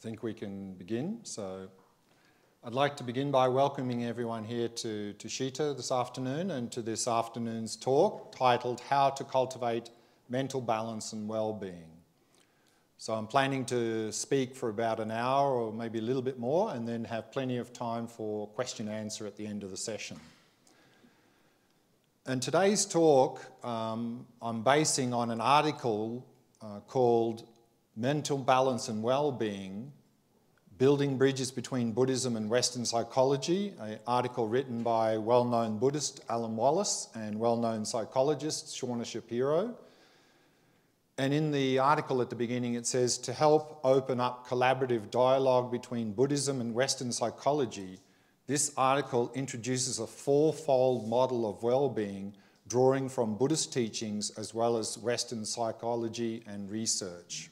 think we can begin. So I'd like to begin by welcoming everyone here to, Tushita this afternoon and to this afternoon's talk titled How to Cultivate Mental Balance and Well-Being. So I'm planning to speak for about an hour or maybe a little bit more and then have plenty of time for question and answer at the end of the session. And today's talk um, I'm basing on an article uh, called Mental Balance and Well-Being, Building Bridges Between Buddhism and Western Psychology, an article written by well-known Buddhist Alan Wallace and well-known psychologist Shauna Shapiro. And in the article at the beginning, it says to help open up collaborative dialogue between Buddhism and Western psychology, this article introduces a fourfold model of well being, drawing from Buddhist teachings as well as Western psychology and research.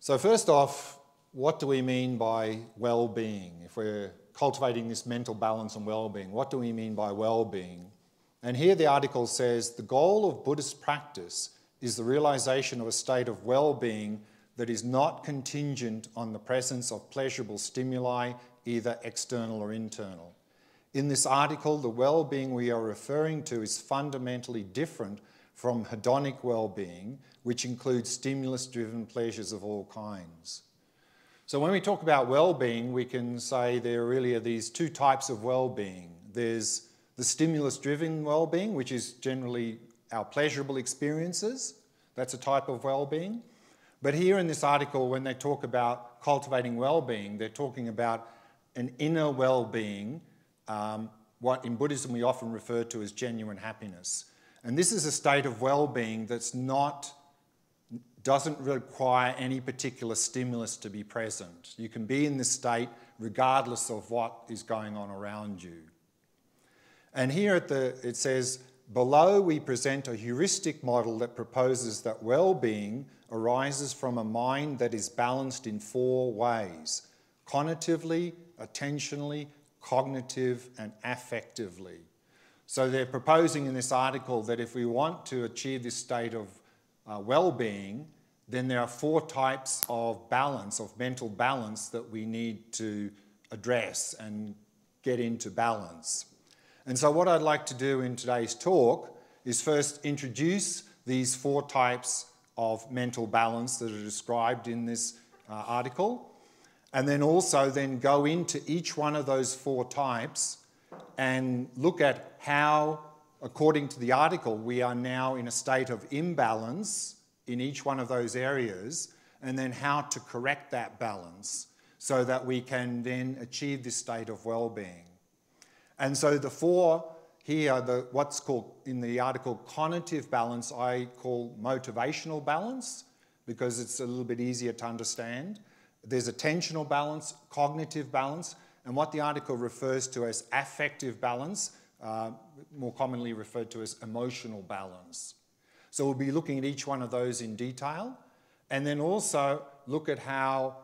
So, first off, what do we mean by well being? If we're cultivating this mental balance and well being, what do we mean by well being? And here the article says the goal of Buddhist practice is the realization of a state of well being that is not contingent on the presence of pleasurable stimuli, either external or internal. In this article, the well being we are referring to is fundamentally different from hedonic well being, which includes stimulus driven pleasures of all kinds. So, when we talk about well being, we can say there really are these two types of well being. There's the stimulus driven well being, which is generally our pleasurable experiences. That's a type of well being. But here in this article, when they talk about cultivating well being, they're talking about an inner well being, um, what in Buddhism we often refer to as genuine happiness. And this is a state of well-being that's not doesn't require any particular stimulus to be present. You can be in this state regardless of what is going on around you. And here at the, it says, below we present a heuristic model that proposes that well-being arises from a mind that is balanced in four ways, conatively, attentionally, cognitive, and affectively. So they're proposing in this article that if we want to achieve this state of uh, well-being, then there are four types of balance, of mental balance that we need to address and get into balance. And so what I'd like to do in today's talk is first introduce these four types of mental balance that are described in this uh, article, and then also then go into each one of those four types and look at how, according to the article, we are now in a state of imbalance in each one of those areas, and then how to correct that balance so that we can then achieve this state of well-being. And so the four here, the, what's called in the article conative balance, I call motivational balance because it's a little bit easier to understand. There's attentional balance, cognitive balance, and what the article refers to as affective balance, uh, more commonly referred to as emotional balance. So we'll be looking at each one of those in detail, and then also look at how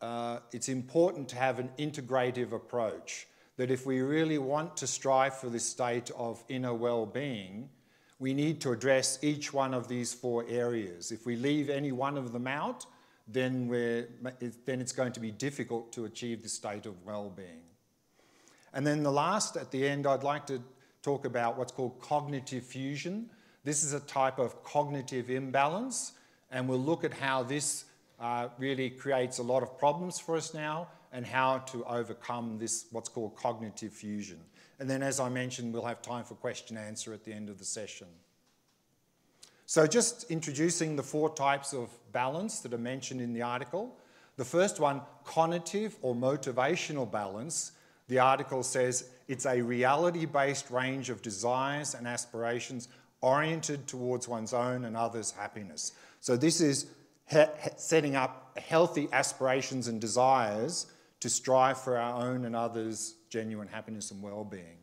uh, it's important to have an integrative approach. That if we really want to strive for this state of inner well-being, we need to address each one of these four areas. If we leave any one of them out, then, we're, then it's going to be difficult to achieve the state of well-being. And then the last, at the end, I'd like to talk about what's called cognitive fusion. This is a type of cognitive imbalance, and we'll look at how this uh, really creates a lot of problems for us now and how to overcome this, what's called cognitive fusion. And then, as I mentioned, we'll have time for question and answer at the end of the session. So just introducing the four types of balance that are mentioned in the article. The first one, conative or motivational balance. The article says it's a reality-based range of desires and aspirations oriented towards one's own and others' happiness. So this is setting up healthy aspirations and desires to strive for our own and others' genuine happiness and well-being.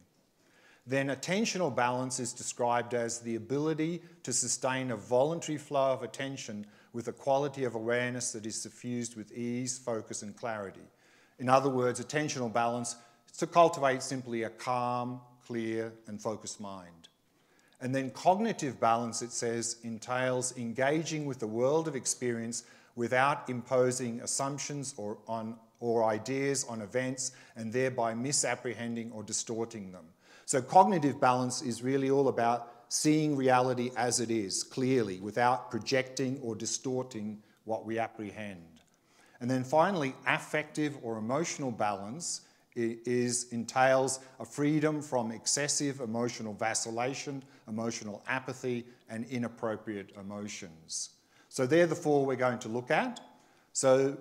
Then attentional balance is described as the ability to sustain a voluntary flow of attention with a quality of awareness that is suffused with ease, focus, and clarity. In other words, attentional balance is to cultivate simply a calm, clear, and focused mind. And then cognitive balance, it says, entails engaging with the world of experience without imposing assumptions or, on, or ideas on events and thereby misapprehending or distorting them. So, cognitive balance is really all about seeing reality as it is clearly without projecting or distorting what we apprehend. And then finally, affective or emotional balance is, entails a freedom from excessive emotional vacillation, emotional apathy, and inappropriate emotions. So they're the four we're going to look at. So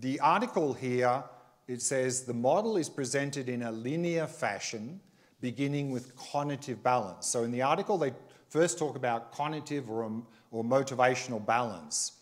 the article here, it says the model is presented in a linear fashion, beginning with conative balance. So in the article, they first talk about conative or, or motivational balance.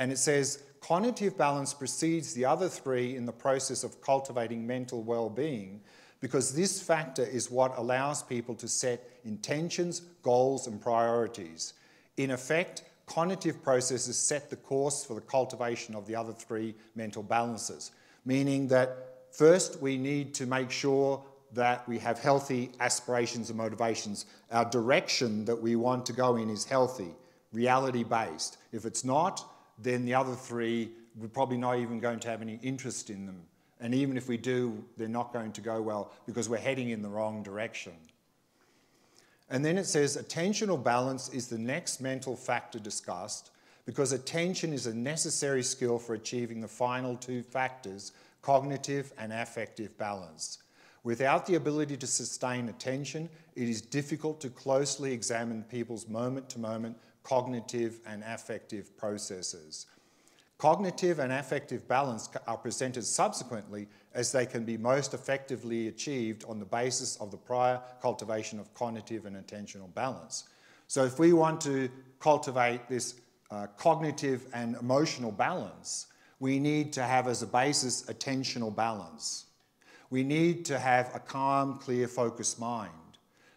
And it says conative balance precedes the other three in the process of cultivating mental well-being because this factor is what allows people to set intentions, goals, and priorities. In effect, conative processes set the course for the cultivation of the other three mental balances, meaning that first we need to make sure that we have healthy aspirations and motivations. Our direction that we want to go in is healthy, reality based. If it's not, then the other three, we're probably not even going to have any interest in them. And even if we do, they're not going to go well because we're heading in the wrong direction. And then it says attentional balance is the next mental factor discussed because attention is a necessary skill for achieving the final two factors, cognitive and affective balance. Without the ability to sustain attention, it is difficult to closely examine people's moment to moment cognitive and affective processes. Cognitive and affective balance are presented subsequently as they can be most effectively achieved on the basis of the prior cultivation of conative and attentional balance. So, if we want to cultivate this uh, cognitive and emotional balance, we need to have as a basis attentional balance. We need to have a calm, clear, focused mind.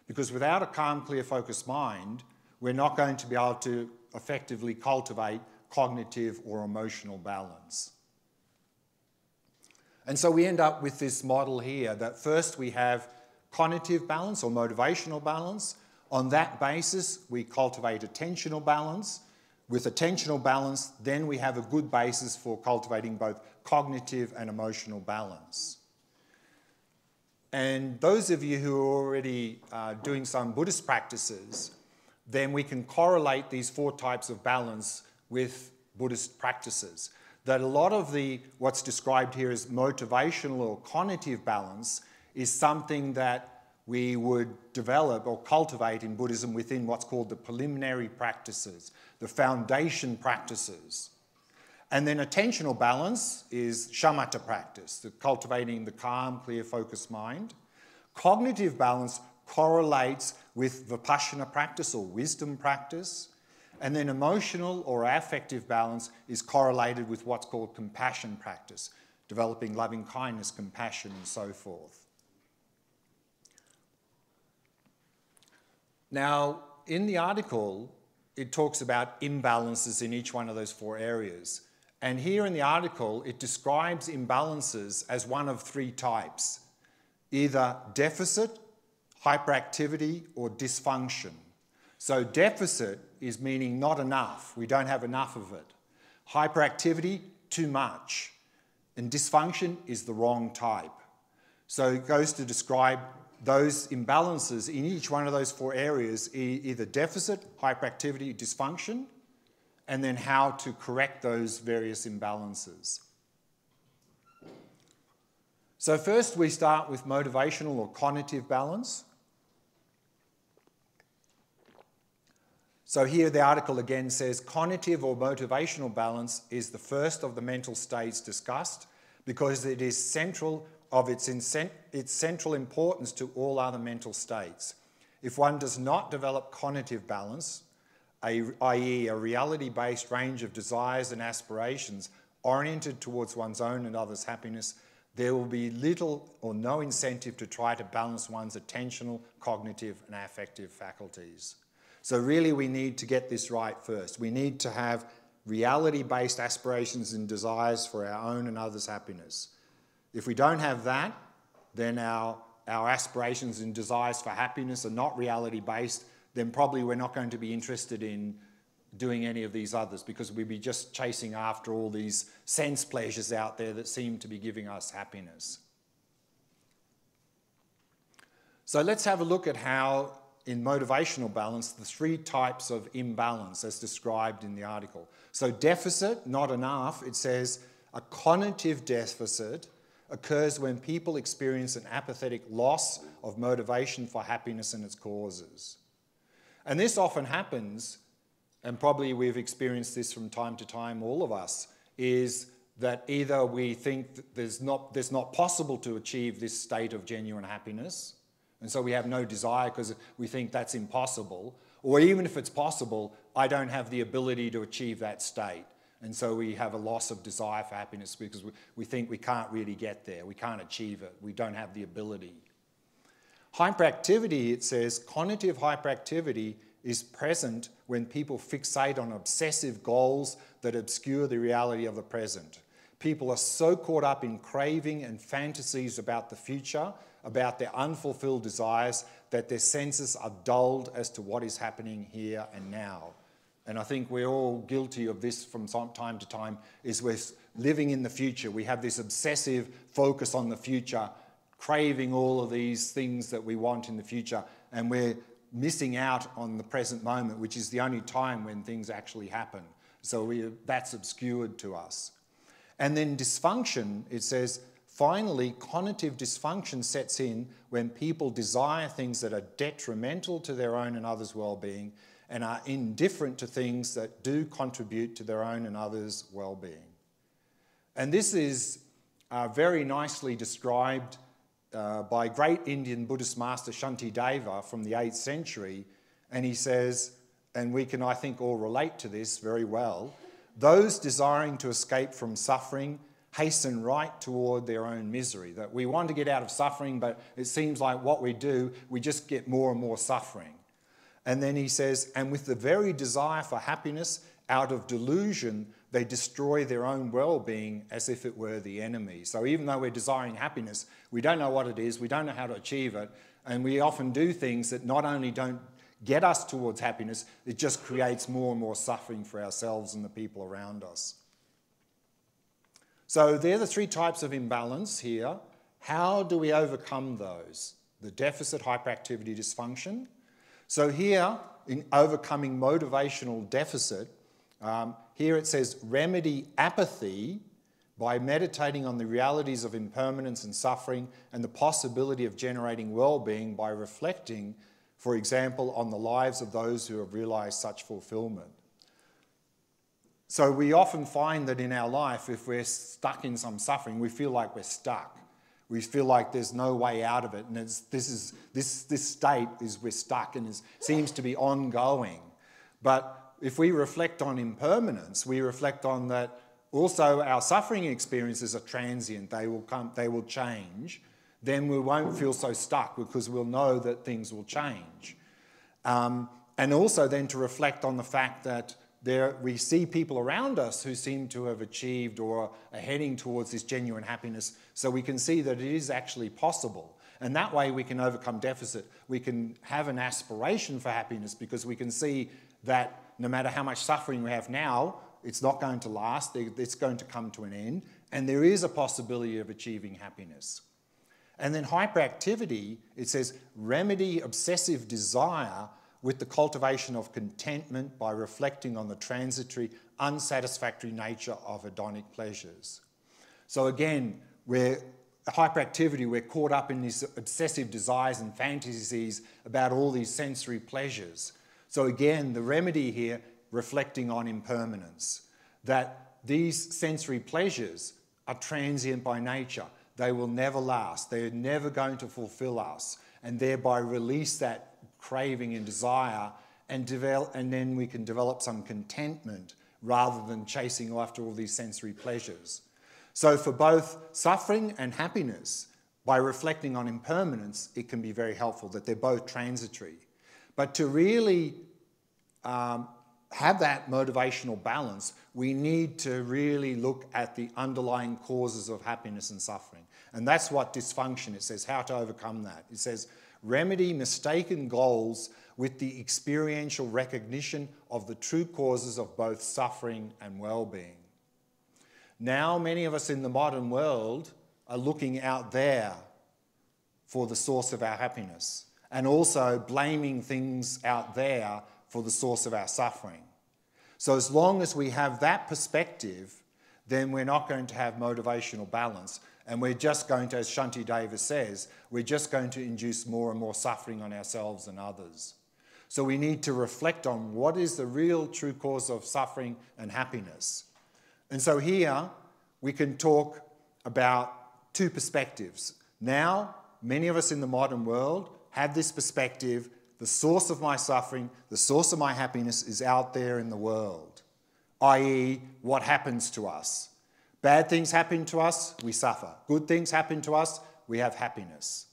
Because without a calm, clear, focused mind, we're not going to be able to effectively cultivate cognitive or emotional balance. And so we end up with this model here that first we have conative balance or motivational balance. On that basis, we cultivate attentional balance. With attentional balance, then we have a good basis for cultivating both cognitive and emotional balance. And those of you who are already uh, doing some Buddhist practices then we can correlate these four types of balance with Buddhist practices. That a lot of the what's described here as motivational or conative balance is something that we would develop or cultivate in Buddhism within what's called the preliminary practices, the foundation practices. And then attentional balance is shamatha practice, the cultivating the calm, clear, focused mind. Cognitive balance correlates with vipassana practice or wisdom practice. And then emotional or affective balance is correlated with what's called compassion practice, developing loving kindness, compassion, and so forth. Now, in the article, it talks about imbalances in each one of those four areas. And here in the article, it describes imbalances as one of three types either deficit, hyperactivity, or dysfunction. So, deficit is meaning not enough, we don't have enough of it. Hyperactivity, too much. And dysfunction is the wrong type. So, it goes to describe those imbalances in each one of those four areas either deficit, hyperactivity, dysfunction, and then how to correct those various imbalances. So, first we start with motivational or conative balance. So here the article again says conative or motivational balance is the first of the mental states discussed because it is central of its, its central importance to all other mental states. If one does not develop conative balance, i.e. a reality-based range of desires and aspirations oriented towards one's own and others' happiness, there will be little or no incentive to try to balance one's attentional, cognitive and affective faculties. So, really, we need to get this right first. We need to have reality based aspirations and desires for our own and others' happiness. If we don't have that, then our, our aspirations and desires for happiness are not reality based, then probably we're not going to be interested in doing any of these others because we'd be just chasing after all these sense pleasures out there that seem to be giving us happiness. So let's have a look at how, in motivational balance, the three types of imbalance as described in the article. So, deficit, not enough, it says a conative deficit occurs when people experience an apathetic loss of motivation for happiness and its causes. And this often happens, and probably we've experienced this from time to time, all of us, is that either we think that there's not, there's not possible to achieve this state of genuine happiness, and so we have no desire because we think that's impossible, or even if it's possible, I don't have the ability to achieve that state. And so we have a loss of desire for happiness because we, we think we can't really get there, we can't achieve it, we don't have the ability. Hyperactivity, it says, conative hyperactivity is present when people fixate on obsessive goals that obscure the reality of the present. People are so caught up in craving and fantasies about the future, about their unfulfilled desires, that their senses are dulled as to what is happening here and now. And I think we're all guilty of this from time to time, is we're living in the future. We have this obsessive focus on the future craving all of these things that we want in the future, and we're missing out on the present moment, which is the only time when things actually happen. So we, that's obscured to us. And then dysfunction, it says, finally, conative dysfunction sets in when people desire things that are detrimental to their own and others' well being and are indifferent to things that do contribute to their own and others' well being. And this is uh, very nicely described uh, by great Indian Buddhist master Shantideva from the 8th century. And he says, and we can, I think, all relate to this very well those desiring to escape from suffering hasten right toward their own misery. That we want to get out of suffering, but it seems like what we do, we just get more and more suffering. And then he says, and with the very desire for happiness, out of delusion, they destroy their own well being as if it were the enemy. So even though we're desiring happiness, we don't know what it is, we don't know how to achieve it, and we often do things that not only don't get us towards happiness, it just creates more and more suffering for ourselves and the people around us. So they're the three types of imbalance here. How do we overcome those? The deficit hyperactivity dysfunction. So here, in overcoming motivational deficit, um, here it says remedy apathy by meditating on the realities of impermanence and suffering and the possibility of generating well being by reflecting, for example, on the lives of those who have realized such fulfillment. So we often find that in our life, if we're stuck in some suffering, we feel like we're stuck. We feel like there's no way out of it, and this, is, this, this state is we're stuck and seems to be ongoing. But if we reflect on impermanence, we reflect on that also our suffering experiences are transient, they will come, they will change, then we won't feel so stuck because we'll know that things will change. Um, and also then to reflect on the fact that there, we see people around us who seem to have achieved or are heading towards this genuine happiness, so we can see that it is actually possible. And that way we can overcome deficit. We can have an aspiration for happiness because we can see that no matter how much suffering we have now, it's not going to last, it's going to come to an end, and there is a possibility of achieving happiness. And then hyperactivity, it says, remedy obsessive desire with the cultivation of contentment by reflecting on the transitory, unsatisfactory nature of hedonic pleasures. So again, we're hyperactivity, we're caught up in these obsessive desires and fantasies about all these sensory pleasures. So, again, the remedy here reflecting on impermanence, that these sensory pleasures are transient by nature. They will never last. They're never going to fulfill us, and thereby release that craving and desire, and, develop, and then we can develop some contentment rather than chasing after all these sensory pleasures. So, for both suffering and happiness, by reflecting on impermanence, it can be very helpful that they're both transitory. But to really um, have that motivational balance, we need to really look at the underlying causes of happiness and suffering. And that's what dysfunction, it says, how to overcome that. It says, remedy mistaken goals with the experiential recognition of the true causes of both suffering and well being. Now, many of us in the modern world are looking out there for the source of our happiness and also blaming things out there for the source of our suffering. So, as long as we have that perspective, then we're not going to have motivational balance. And we're just going to, as Shantideva says, we're just going to induce more and more suffering on ourselves and others. So we need to reflect on what is the real true cause of suffering and happiness. And so here we can talk about two perspectives. Now, many of us in the modern world have this perspective the source of my suffering, the source of my happiness is out there in the world, i.e., what happens to us. Bad things happen to us, we suffer. Good things happen to us, we have happiness.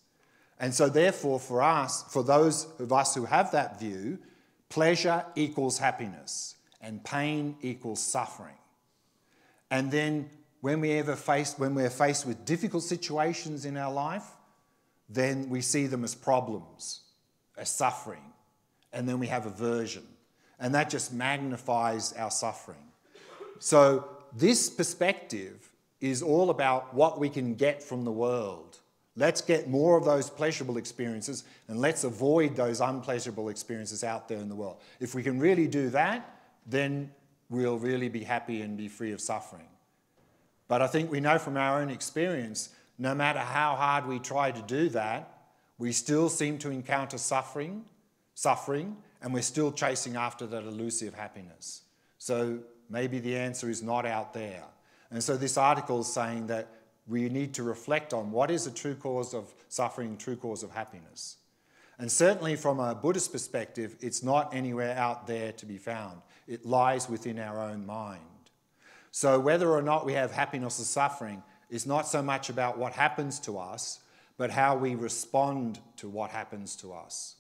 And so, therefore, for us, for those of us who have that view, pleasure equals happiness and pain equals suffering. And then, when we ever face, when we're faced with difficult situations in our life, then we see them as problems, as suffering, and then we have aversion, and that just magnifies our suffering. So, this perspective is all about what we can get from the world Let's get more of those pleasurable experiences and let's avoid those unpleasurable experiences out there in the world. If we can really do that, then we'll really be happy and be free of suffering. But I think we know from our own experience, no matter how hard we try to do that, we still seem to encounter suffering, suffering, and we're still chasing after that elusive happiness. So maybe the answer is not out there. And so this article is saying that we need to reflect on what is the true cause of suffering, true cause of happiness. And certainly from a Buddhist perspective, it's not anywhere out there to be found. It lies within our own mind. So whether or not we have happiness or suffering is not so much about what happens to us, but how we respond to what happens to us.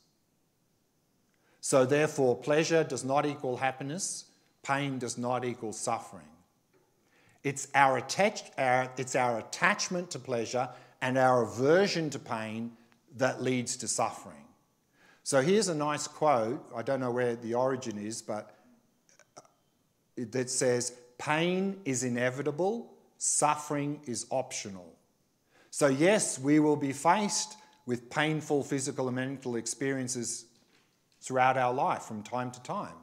So therefore, pleasure does not equal happiness, pain does not equal suffering. It's our, attached, our, it's our attachment to pleasure and our aversion to pain that leads to suffering. So here's a nice quote. I don't know where the origin is, but it says, Pain is inevitable, suffering is optional. So, yes, we will be faced with painful physical and mental experiences throughout our life from time to time.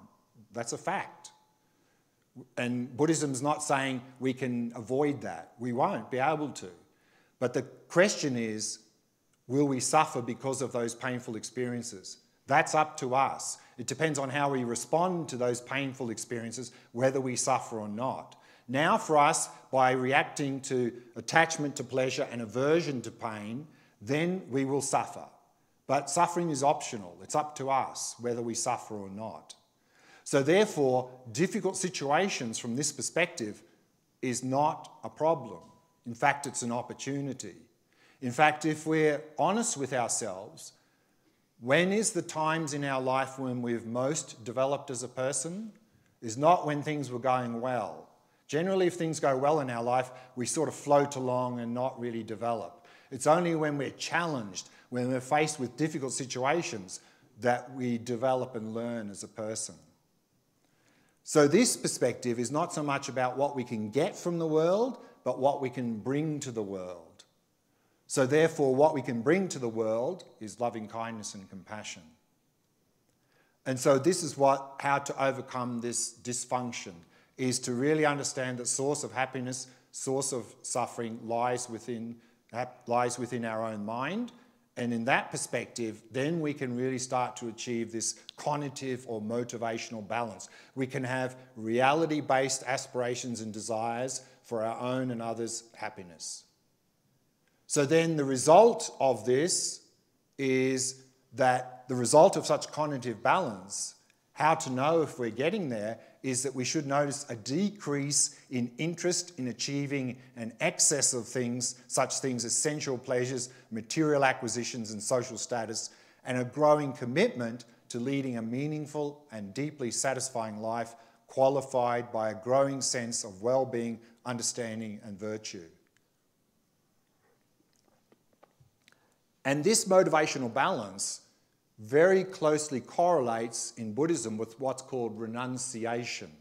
That's a fact. And Buddhism's not saying we can avoid that. We won't be able to. But the question is will we suffer because of those painful experiences? That's up to us. It depends on how we respond to those painful experiences, whether we suffer or not. Now, for us, by reacting to attachment to pleasure and aversion to pain, then we will suffer. But suffering is optional. It's up to us whether we suffer or not. So, therefore, difficult situations from this perspective is not a problem. In fact, it's an opportunity. In fact, if we're honest with ourselves, when is the times in our life when we've most developed as a person? Is not when things were going well. Generally, if things go well in our life, we sort of float along and not really develop. It's only when we're challenged, when we're faced with difficult situations, that we develop and learn as a person. So, this perspective is not so much about what we can get from the world, but what we can bring to the world. So, therefore, what we can bring to the world is loving kindness and compassion. And so, this is what, how to overcome this dysfunction is to really understand that source of happiness, source of suffering lies within, lies within our own mind and in that perspective, then we can really start to achieve this conative or motivational balance. We can have reality based aspirations and desires for our own and others' happiness. So then the result of this is that the result of such conative balance, how to know if we're getting there, is that we should notice a decrease in interest in achieving an excess of things, such things as sensual pleasures, material acquisitions, and social status, and a growing commitment to leading a meaningful and deeply satisfying life qualified by a growing sense of well being, understanding, and virtue. And this motivational balance very closely correlates in Buddhism with what's called renunciation.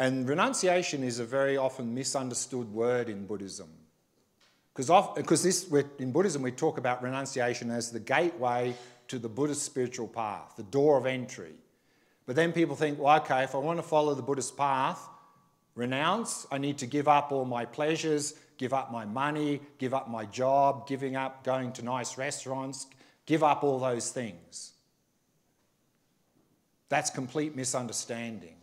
And renunciation is a very often misunderstood word in Buddhism. Because in Buddhism, we talk about renunciation as the gateway to the Buddhist spiritual path, the door of entry. But then people think, well, okay, if I want to follow the Buddhist path, renounce, I need to give up all my pleasures, give up my money, give up my job, giving up going to nice restaurants, give up all those things. That's complete misunderstanding.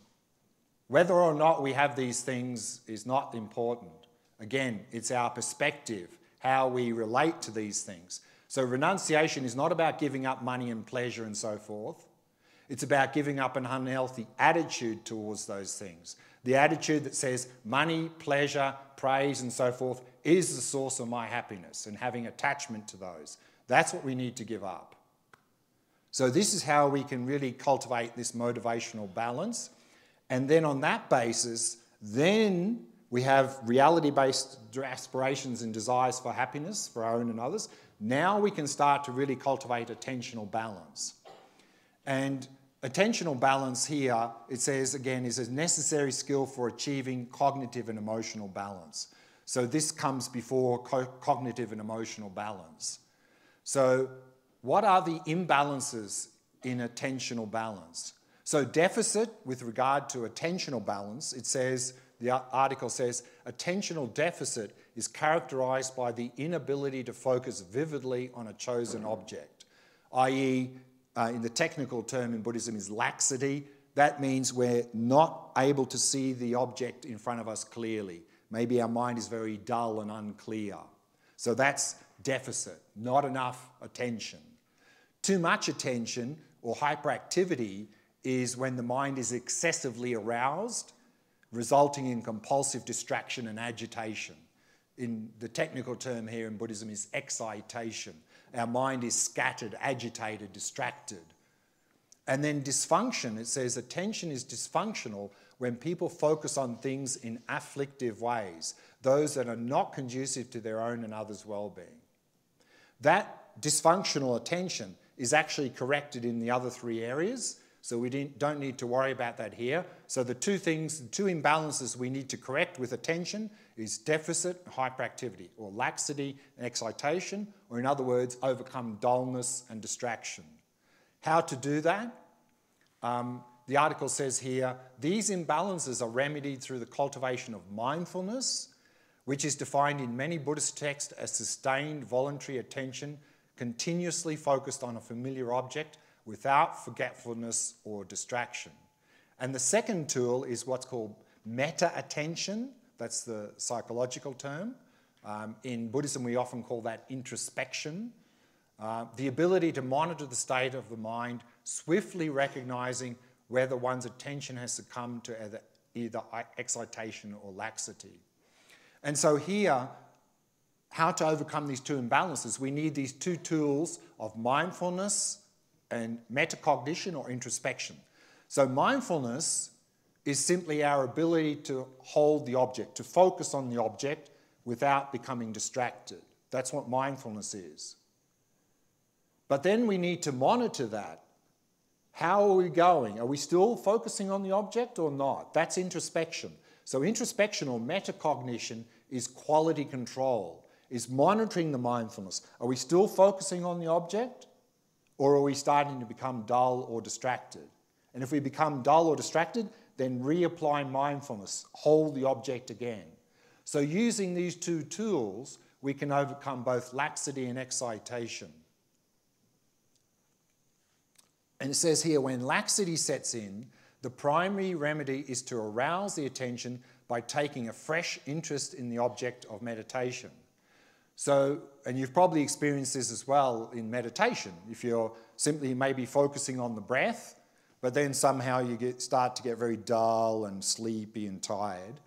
Whether or not we have these things is not important. Again, it's our perspective, how we relate to these things. So, renunciation is not about giving up money and pleasure and so forth. It's about giving up an unhealthy attitude towards those things. The attitude that says money, pleasure, praise, and so forth is the source of my happiness and having attachment to those. That's what we need to give up. So, this is how we can really cultivate this motivational balance. And then, on that basis, then we have reality based aspirations and desires for happiness for our own and others. Now we can start to really cultivate attentional balance. And attentional balance here, it says again, is a necessary skill for achieving cognitive and emotional balance. So this comes before co cognitive and emotional balance. So, what are the imbalances in attentional balance? So, deficit with regard to attentional balance, it says the article says attentional deficit is characterized by the inability to focus vividly on a chosen object, i.e., uh, in the technical term in Buddhism is laxity. That means we're not able to see the object in front of us clearly. Maybe our mind is very dull and unclear. So that's deficit, not enough attention. Too much attention or hyperactivity is when the mind is excessively aroused resulting in compulsive distraction and agitation. In the technical term here in Buddhism is excitation. Our mind is scattered, agitated, distracted. And then dysfunction, it says attention is dysfunctional when people focus on things in afflictive ways, those that are not conducive to their own and others' well being. That dysfunctional attention is actually corrected in the other three areas so we don't need to worry about that here. So the two things, the two imbalances we need to correct with attention is deficit hyperactivity, or laxity and excitation, or in other words, overcome dullness and distraction. How to do that? Um, the article says here, these imbalances are remedied through the cultivation of mindfulness, which is defined in many Buddhist texts as sustained voluntary attention, continuously focused on a familiar object without forgetfulness or distraction. And the second tool is what's called meta attention. That's the psychological term. Um, in Buddhism, we often call that introspection. Uh, the ability to monitor the state of the mind, swiftly recognizing whether one's attention has succumbed to either, either excitation or laxity. And so, here, how to overcome these two imbalances, we need these two tools of mindfulness and metacognition or introspection. So, mindfulness is simply our ability to hold the object, to focus on the object without becoming distracted. That's what mindfulness is. But then we need to monitor that. How are we going? Are we still focusing on the object or not? That's introspection. So, introspection or metacognition is quality control, is monitoring the mindfulness. Are we still focusing on the object? Or are we starting to become dull or distracted? And if we become dull or distracted, then reapply mindfulness, hold the object again. So, using these two tools, we can overcome both laxity and excitation. And it says here when laxity sets in, the primary remedy is to arouse the attention by taking a fresh interest in the object of meditation. So, and you've probably experienced this as well in meditation. If you're simply maybe focusing on the breath, but then somehow you get, start to get very dull and sleepy and tired.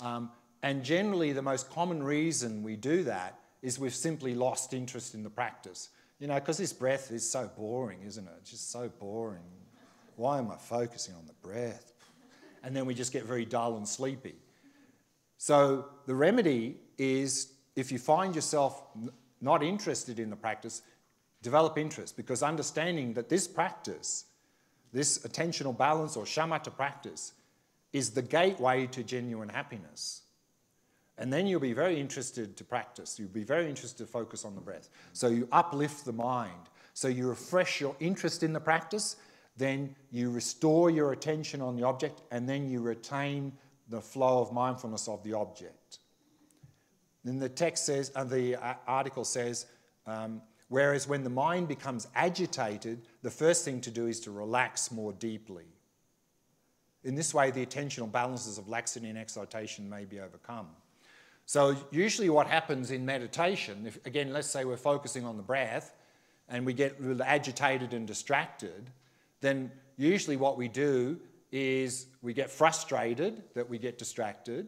Um, and generally, the most common reason we do that is we've simply lost interest in the practice. You know, because this breath is so boring, isn't it? It's just so boring. Why am I focusing on the breath? And then we just get very dull and sleepy. So the remedy is if you find yourself not interested in the practice, develop interest because understanding that this practice, this attentional balance or shamatha practice, is the gateway to genuine happiness. And then you'll be very interested to practice. You'll be very interested to focus on the breath. So you uplift the mind. So you refresh your interest in the practice, then you restore your attention on the object, and then you retain the flow of mindfulness of the object. Then the text says, and uh, the article says, um, whereas when the mind becomes agitated, the first thing to do is to relax more deeply. In this way, the attentional balances of laxity and excitation may be overcome. So usually what happens in meditation, if, again, let's say we're focusing on the breath and we get agitated and distracted, then usually what we do is we get frustrated that we get distracted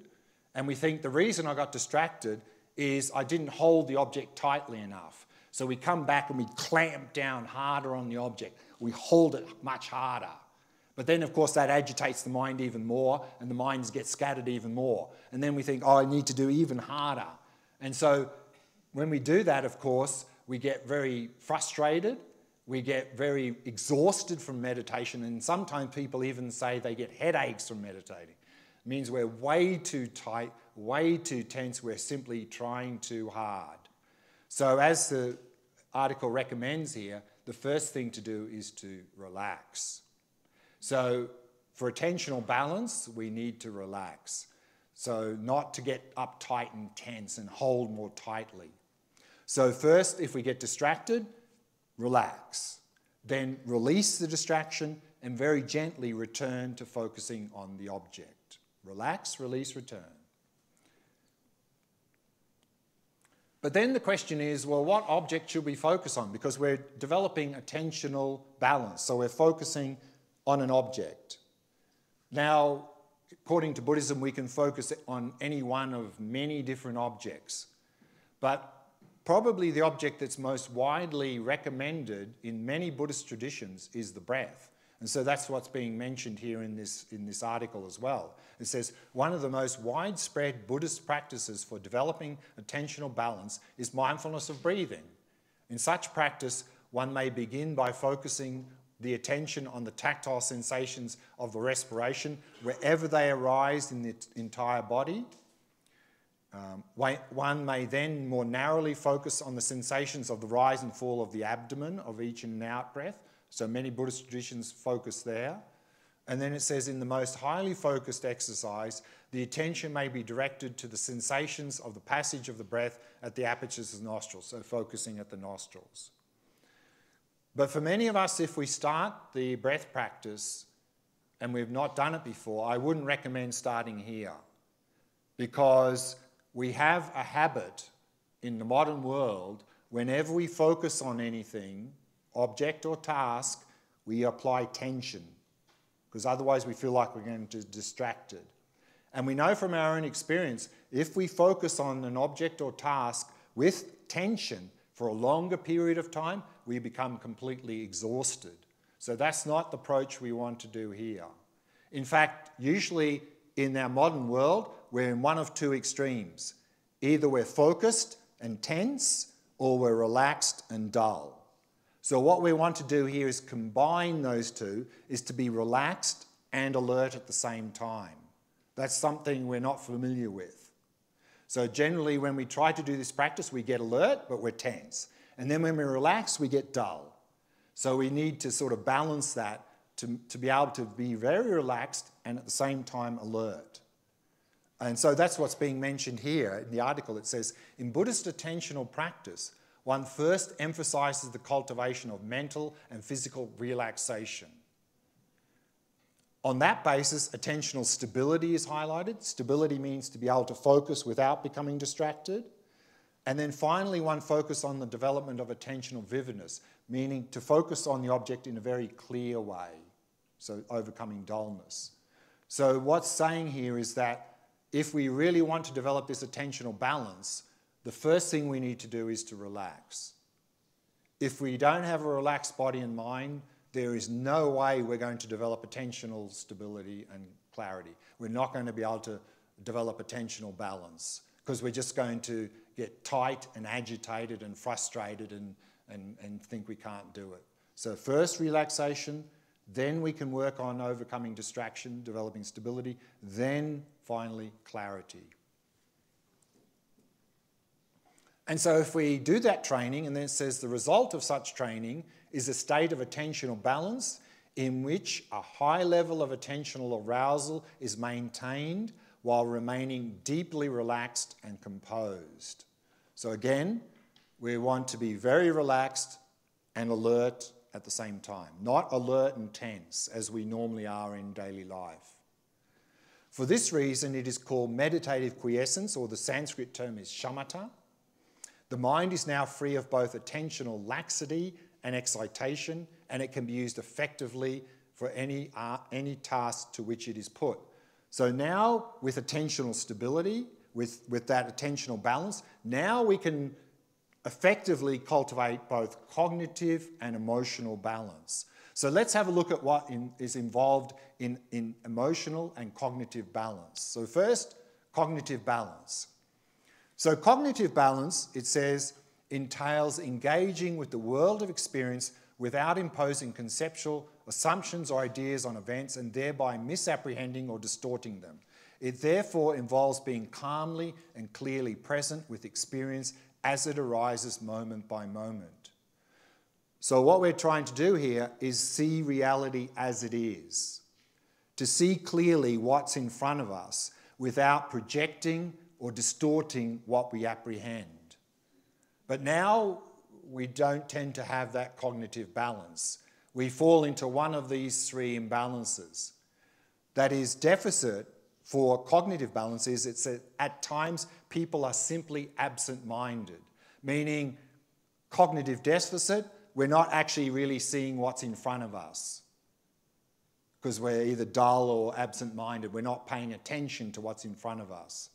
and we think the reason I got distracted is I didn't hold the object tightly enough. So we come back and we clamp down harder on the object. We hold it much harder. But then, of course, that agitates the mind even more, and the minds get scattered even more. And then we think, oh, I need to do even harder. And so, when we do that, of course, we get very frustrated, we get very exhausted from meditation, and sometimes people even say they get headaches from meditating. It means we're way too tight, way too tense, we're simply trying too hard. So, as the article recommends here, the first thing to do is to relax. So for attentional balance, we need to relax. So not to get uptight and tense and hold more tightly. So first, if we get distracted, relax. Then release the distraction and very gently return to focusing on the object. Relax, release, return. But then the question is well, what object should we focus on? Because we're developing attentional balance. So we're focusing on an object. Now, according to Buddhism, we can focus on any one of many different objects, but probably the object that's most widely recommended in many Buddhist traditions is the breath. And so that's what's being mentioned here in this, in this article as well. It says one of the most widespread Buddhist practices for developing attentional balance is mindfulness of breathing. In such practice, one may begin by focusing the attention on the tactile sensations of the respiration wherever they arise in the entire body. Um, one may then more narrowly focus on the sensations of the rise and fall of the abdomen of each in and out breath. So many Buddhist traditions focus there. And then it says, in the most highly focused exercise, the attention may be directed to the sensations of the passage of the breath at the apertures of the nostrils, so focusing at the nostrils. But for many of us, if we start the breath practice and we've not done it before, I wouldn't recommend starting here because we have a habit in the modern world whenever we focus on anything, object or task, we apply tension because otherwise we feel like we're going to be distracted. And we know from our own experience, if we focus on an object or task with tension for a longer period of time, we become completely exhausted. So that's not the approach we want to do here. In fact, usually in our modern world, we're in one of two extremes. Either we're focused and tense, or we're relaxed and dull. So what we want to do here is combine those two, is to be relaxed and alert at the same time. That's something we're not familiar with. So generally when we try to do this practice, we get alert, but we're tense. And then when we relax, we get dull. So we need to sort of balance that to, to be able to be very relaxed and at the same time alert. And so that's what's being mentioned here in the article. It says, in Buddhist attentional practice, one first emphasizes the cultivation of mental and physical relaxation. On that basis, attentional stability is highlighted. Stability means to be able to focus without becoming distracted. And then finally, one focus on the development of attentional vividness, meaning to focus on the object in a very clear way, so overcoming dullness. So what's saying here is that if we really want to develop this attentional balance, the first thing we need to do is to relax. If we don't have a relaxed body and mind, there is no way we're going to develop attentional stability and clarity. We're not going to be able to develop attentional balance because we're just going to get tight and agitated and frustrated and, and, and think we can't do it. So, first relaxation, then we can work on overcoming distraction, developing stability, then finally clarity. And so, if we do that training, and then it says the result of such training is a state of attentional balance in which a high level of attentional arousal is maintained while remaining deeply relaxed and composed. So, again, we want to be very relaxed and alert at the same time, not alert and tense as we normally are in daily life. For this reason, it is called meditative quiescence, or the Sanskrit term is shamatha. The mind is now free of both attentional laxity and excitation, and it can be used effectively for any, uh, any task to which it is put. So now, with attentional stability, with, with that attentional balance, now we can effectively cultivate both cognitive and emotional balance. So let's have a look at what in, is involved in, in emotional and cognitive balance. So, first, cognitive balance. So, cognitive balance, it says, entails engaging with the world of experience without imposing conceptual assumptions or ideas on events and thereby misapprehending or distorting them. It therefore involves being calmly and clearly present with experience as it arises moment by moment. So, what we're trying to do here is see reality as it is, to see clearly what's in front of us without projecting or distorting what we apprehend. But now we don't tend to have that cognitive balance. We fall into one of these three imbalances. That is, deficit for cognitive balance is it's that at times people are simply absent minded, meaning cognitive deficit, we're not actually really seeing what's in front of us because we're either dull or absent minded. We're not paying attention to what's in front of us.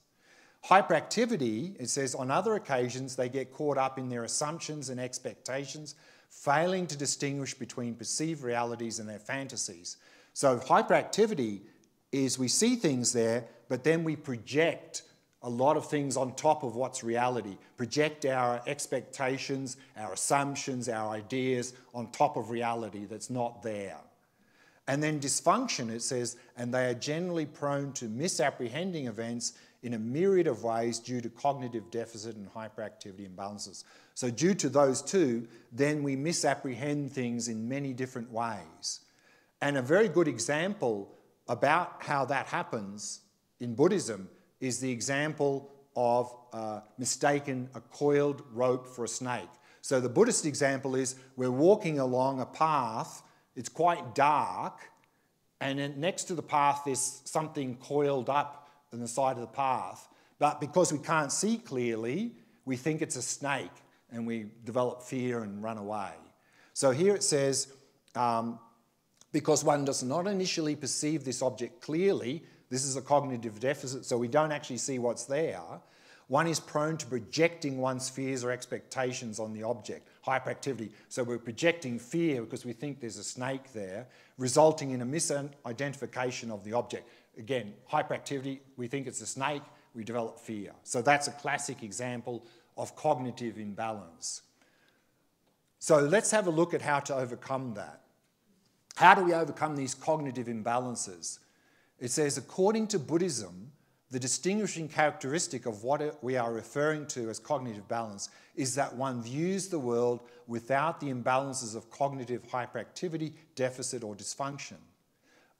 Hyperactivity, it says, on other occasions they get caught up in their assumptions and expectations, failing to distinguish between perceived realities and their fantasies. So, hyperactivity is we see things there, but then we project a lot of things on top of what's reality, project our expectations, our assumptions, our ideas on top of reality that's not there. And then dysfunction, it says, and they are generally prone to misapprehending events in a myriad of ways due to cognitive deficit and hyperactivity imbalances. So, due to those two, then we misapprehend things in many different ways. And a very good example about how that happens in Buddhism is the example of uh, mistaken a coiled rope for a snake. So, the Buddhist example is we're walking along a path, it's quite dark, and next to the path there's something coiled up than the side of the path. But because we can't see clearly, we think it's a snake and we develop fear and run away. So here it says, um, because one does not initially perceive this object clearly, this is a cognitive deficit, so we don't actually see what's there. One is prone to projecting one's fears or expectations on the object, hyperactivity. So we're projecting fear because we think there's a snake there, resulting in a misidentification of the object. Again, hyperactivity, we think it's a snake, we develop fear. So that's a classic example of cognitive imbalance. So let's have a look at how to overcome that. How do we overcome these cognitive imbalances? It says, according to Buddhism, the distinguishing characteristic of what we are referring to as cognitive balance is that one views the world without the imbalances of cognitive hyperactivity, deficit, or dysfunction.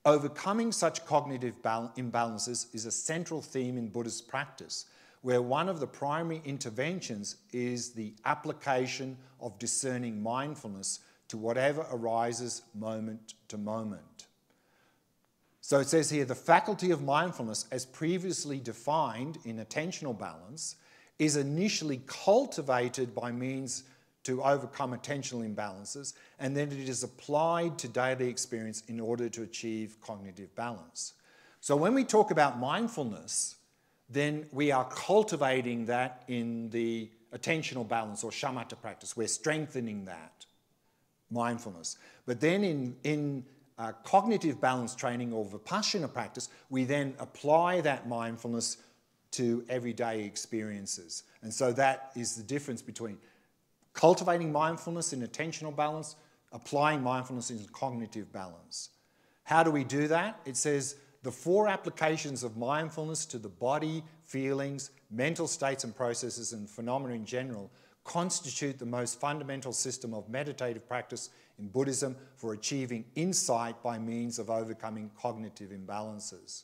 Overcoming such cognitive imbalances is a central theme in Buddhist practice, where one of the primary interventions is the application of discerning mindfulness to whatever arises moment to moment. So it says here the faculty of mindfulness, as previously defined in attentional balance, is initially cultivated by means to overcome attentional imbalances, and then it is applied to daily experience in order to achieve cognitive balance. So when we talk about mindfulness, then we are cultivating that in the attentional balance or shamatha practice. We're strengthening that mindfulness. But then in, in uh, cognitive balance training or vipassana practice, we then apply that mindfulness to everyday experiences. And so that is the difference between cultivating mindfulness in attentional balance, applying mindfulness in cognitive balance. How do we do that? It says the four applications of mindfulness to the body, feelings, mental states and processes, and phenomena in general constitute the most fundamental system of meditative practice in Buddhism for achieving insight by means of overcoming cognitive imbalances.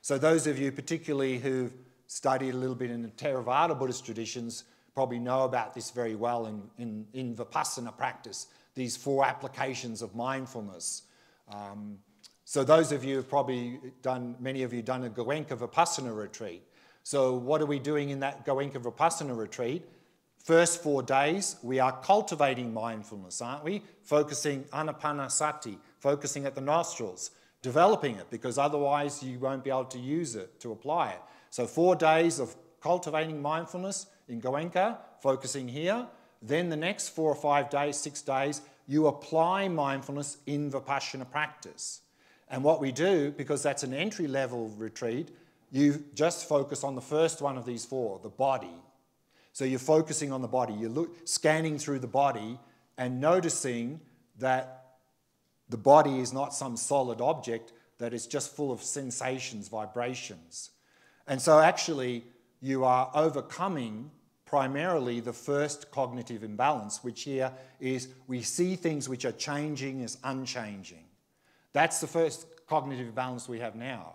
So, those of you, particularly who've studied a little bit in the Theravada Buddhist traditions, probably know about this very well in, in, in Vipassana practice, these four applications of mindfulness. Um, so, those of you have probably done, many of you done a Goenka Vipassana retreat. So, what are we doing in that Goenka Vipassana retreat? First four days, we are cultivating mindfulness, aren't we? Focusing anapanasati, focusing at the nostrils, developing it, because otherwise you won't be able to use it to apply it. So, four days of cultivating mindfulness in Goenka, focusing here. Then the next four or five days, six days, you apply mindfulness in Vipassana practice. And what we do, because that's an entry level retreat, you just focus on the first one of these four, the body. So you're focusing on the body, you're look, scanning through the body and noticing that the body is not some solid object, that is just full of sensations, vibrations. And so actually, you are overcoming primarily the first cognitive imbalance, which here is we see things which are changing as unchanging. That's the first cognitive imbalance we have now.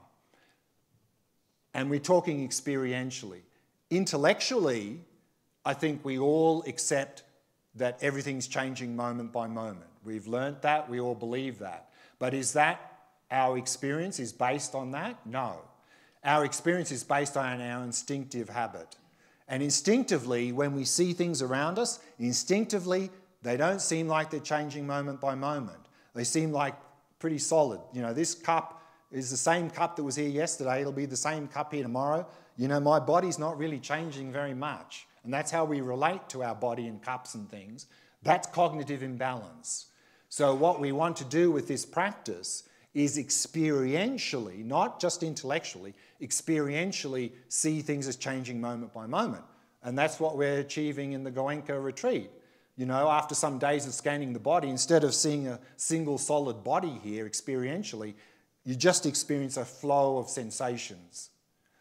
And we're talking experientially. Intellectually, I think we all accept that everything's changing moment by moment. We've learnt that, we all believe that. But is that our experience is based on that? No. Our experience is based on our instinctive habit. And instinctively, when we see things around us, instinctively, they don't seem like they're changing moment by moment. They seem like pretty solid. You know, this cup is the same cup that was here yesterday, it'll be the same cup here tomorrow. You know, my body's not really changing very much and that's how we relate to our body and cups and things, that's cognitive imbalance. So, what we want to do with this practice is experientially, not just intellectually, experientially see things as changing moment by moment. And that's what we're achieving in the Goenka retreat. You know, after some days of scanning the body, instead of seeing a single solid body here experientially, you just experience a flow of sensations.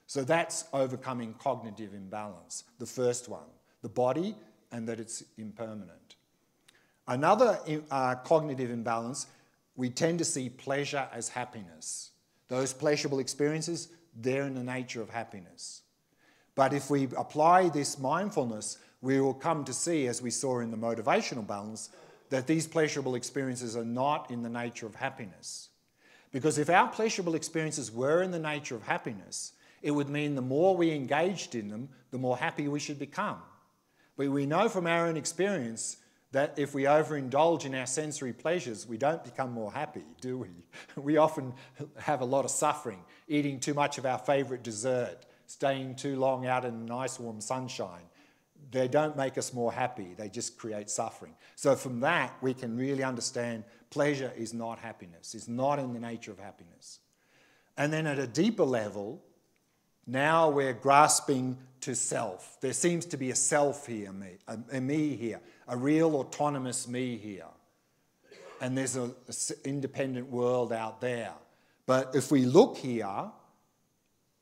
So that's overcoming cognitive imbalance, the first one, the body and that it's impermanent. Another uh, cognitive imbalance, we tend to see pleasure as happiness. Those pleasurable experiences, they're in the nature of happiness. But if we apply this mindfulness, we will come to see, as we saw in the motivational balance, that these pleasurable experiences are not in the nature of happiness. Because if our pleasurable experiences were in the nature of happiness, it would mean the more we engaged in them, the more happy we should become. But we know from our own experience that if we overindulge in our sensory pleasures, we don't become more happy, do we? We often have a lot of suffering, eating too much of our favourite dessert, staying too long out in nice warm sunshine. They don't make us more happy, they just create suffering. So, from that, we can really understand pleasure is not happiness, it's not in the nature of happiness. And then at a deeper level, now we're grasping to self. There seems to be a self here, me, a, a me here, a real autonomous me here. And there's an independent world out there. But if we look here,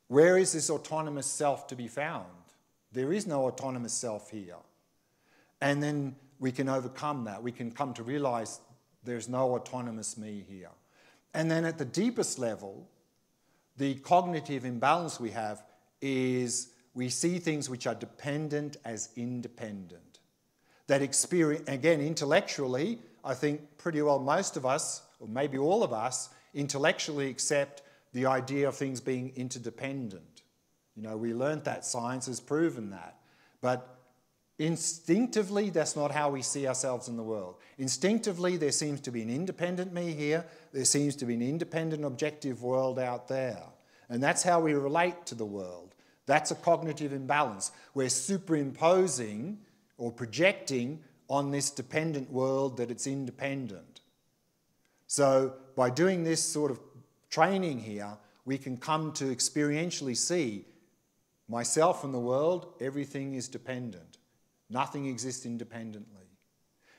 where is this autonomous self to be found? There is no autonomous self here. And then we can overcome that. We can come to realize there's no autonomous me here. And then at the deepest level, the cognitive imbalance we have is we see things which are dependent as independent. That experience, again, intellectually, I think pretty well most of us, or maybe all of us, intellectually accept the idea of things being interdependent. You know, we learned that, science has proven that. But Instinctively, that's not how we see ourselves in the world. Instinctively, there seems to be an independent me here, there seems to be an independent objective world out there. And that's how we relate to the world. That's a cognitive imbalance. We're superimposing or projecting on this dependent world that it's independent. So, by doing this sort of training here, we can come to experientially see myself and the world, everything is dependent. Nothing exists independently.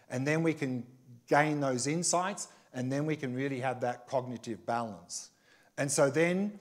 And then we can gain those insights, and then we can really have that cognitive balance. And so then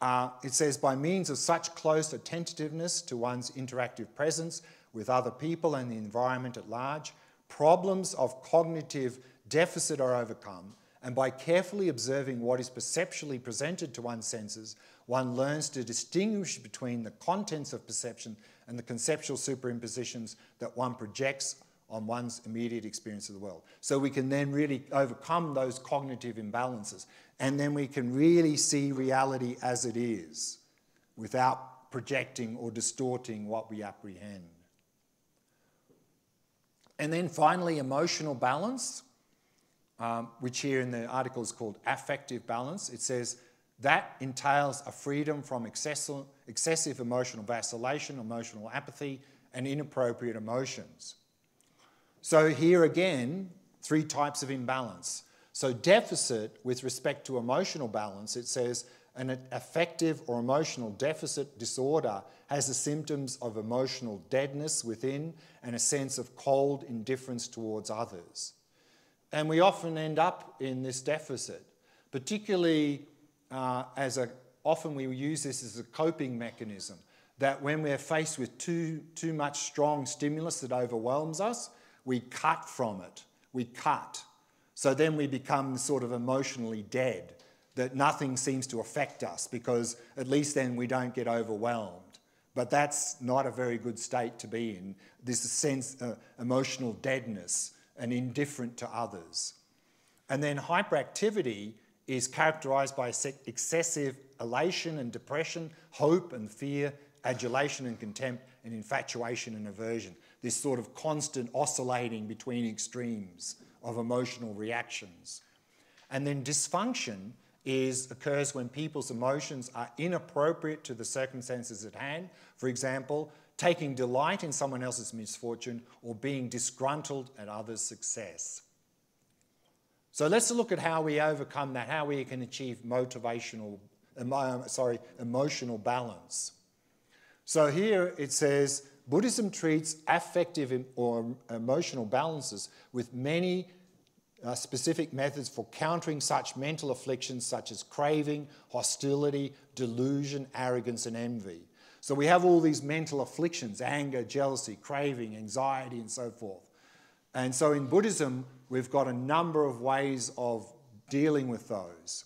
uh, it says, by means of such close attentiveness to one's interactive presence with other people and the environment at large, problems of cognitive deficit are overcome, and by carefully observing what is perceptually presented to one's senses, one learns to distinguish between the contents of perception and the conceptual superimpositions that one projects on one's immediate experience of the world. So we can then really overcome those cognitive imbalances, and then we can really see reality as it is without projecting or distorting what we apprehend. And then finally, emotional balance, um, which here in the article is called affective balance. It says that entails a freedom from excessive, emotional vacillation, emotional apathy, and inappropriate emotions. So here again, three types of imbalance. So deficit with respect to emotional balance, it says an affective or emotional deficit disorder has the symptoms of emotional deadness within and a sense of cold indifference towards others. And we often end up in this deficit, particularly uh, as a, often we use this as a coping mechanism, that when we're faced with too, too much strong stimulus that overwhelms us, we cut from it. We cut. So then we become sort of emotionally dead, that nothing seems to affect us because at least then we don't get overwhelmed. But that's not a very good state to be in, this sense of uh, emotional deadness and indifferent to others. And then hyperactivity is characterized by excessive elation and depression, hope and fear, adulation and contempt, and infatuation and aversion this sort of constant oscillating between extremes of emotional reactions. And then dysfunction is, occurs when people's emotions are inappropriate to the circumstances at hand. For example, taking delight in someone else's misfortune or being disgruntled at others' success. So let's look at how we overcome that, how we can achieve motivational, sorry, emotional balance. So here it says Buddhism treats affective or emotional balances with many uh, specific methods for countering such mental afflictions such as craving, hostility, delusion, arrogance, and envy. So we have all these mental afflictions anger, jealousy, craving, anxiety, and so forth. And so in Buddhism, we've got a number of ways of dealing with those.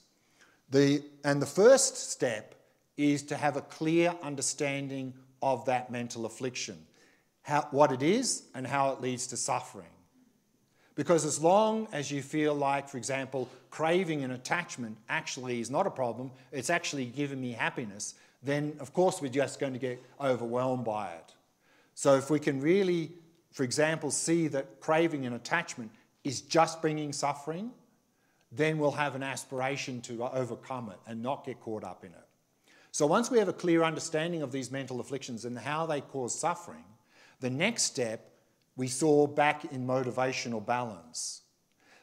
The, and the first step is to have a clear understanding of that mental affliction, how, what it is and how it leads to suffering. Because as long as you feel like, for example, craving and attachment actually is not a problem, it's actually giving me happiness, then of course we're just going to get overwhelmed by it. So if we can really, for example, see that craving and attachment is just bringing suffering, then we'll have an aspiration to overcome it and not get caught up in it. So once we have a clear understanding of these mental afflictions and how they cause suffering, the next step we saw back in motivational balance.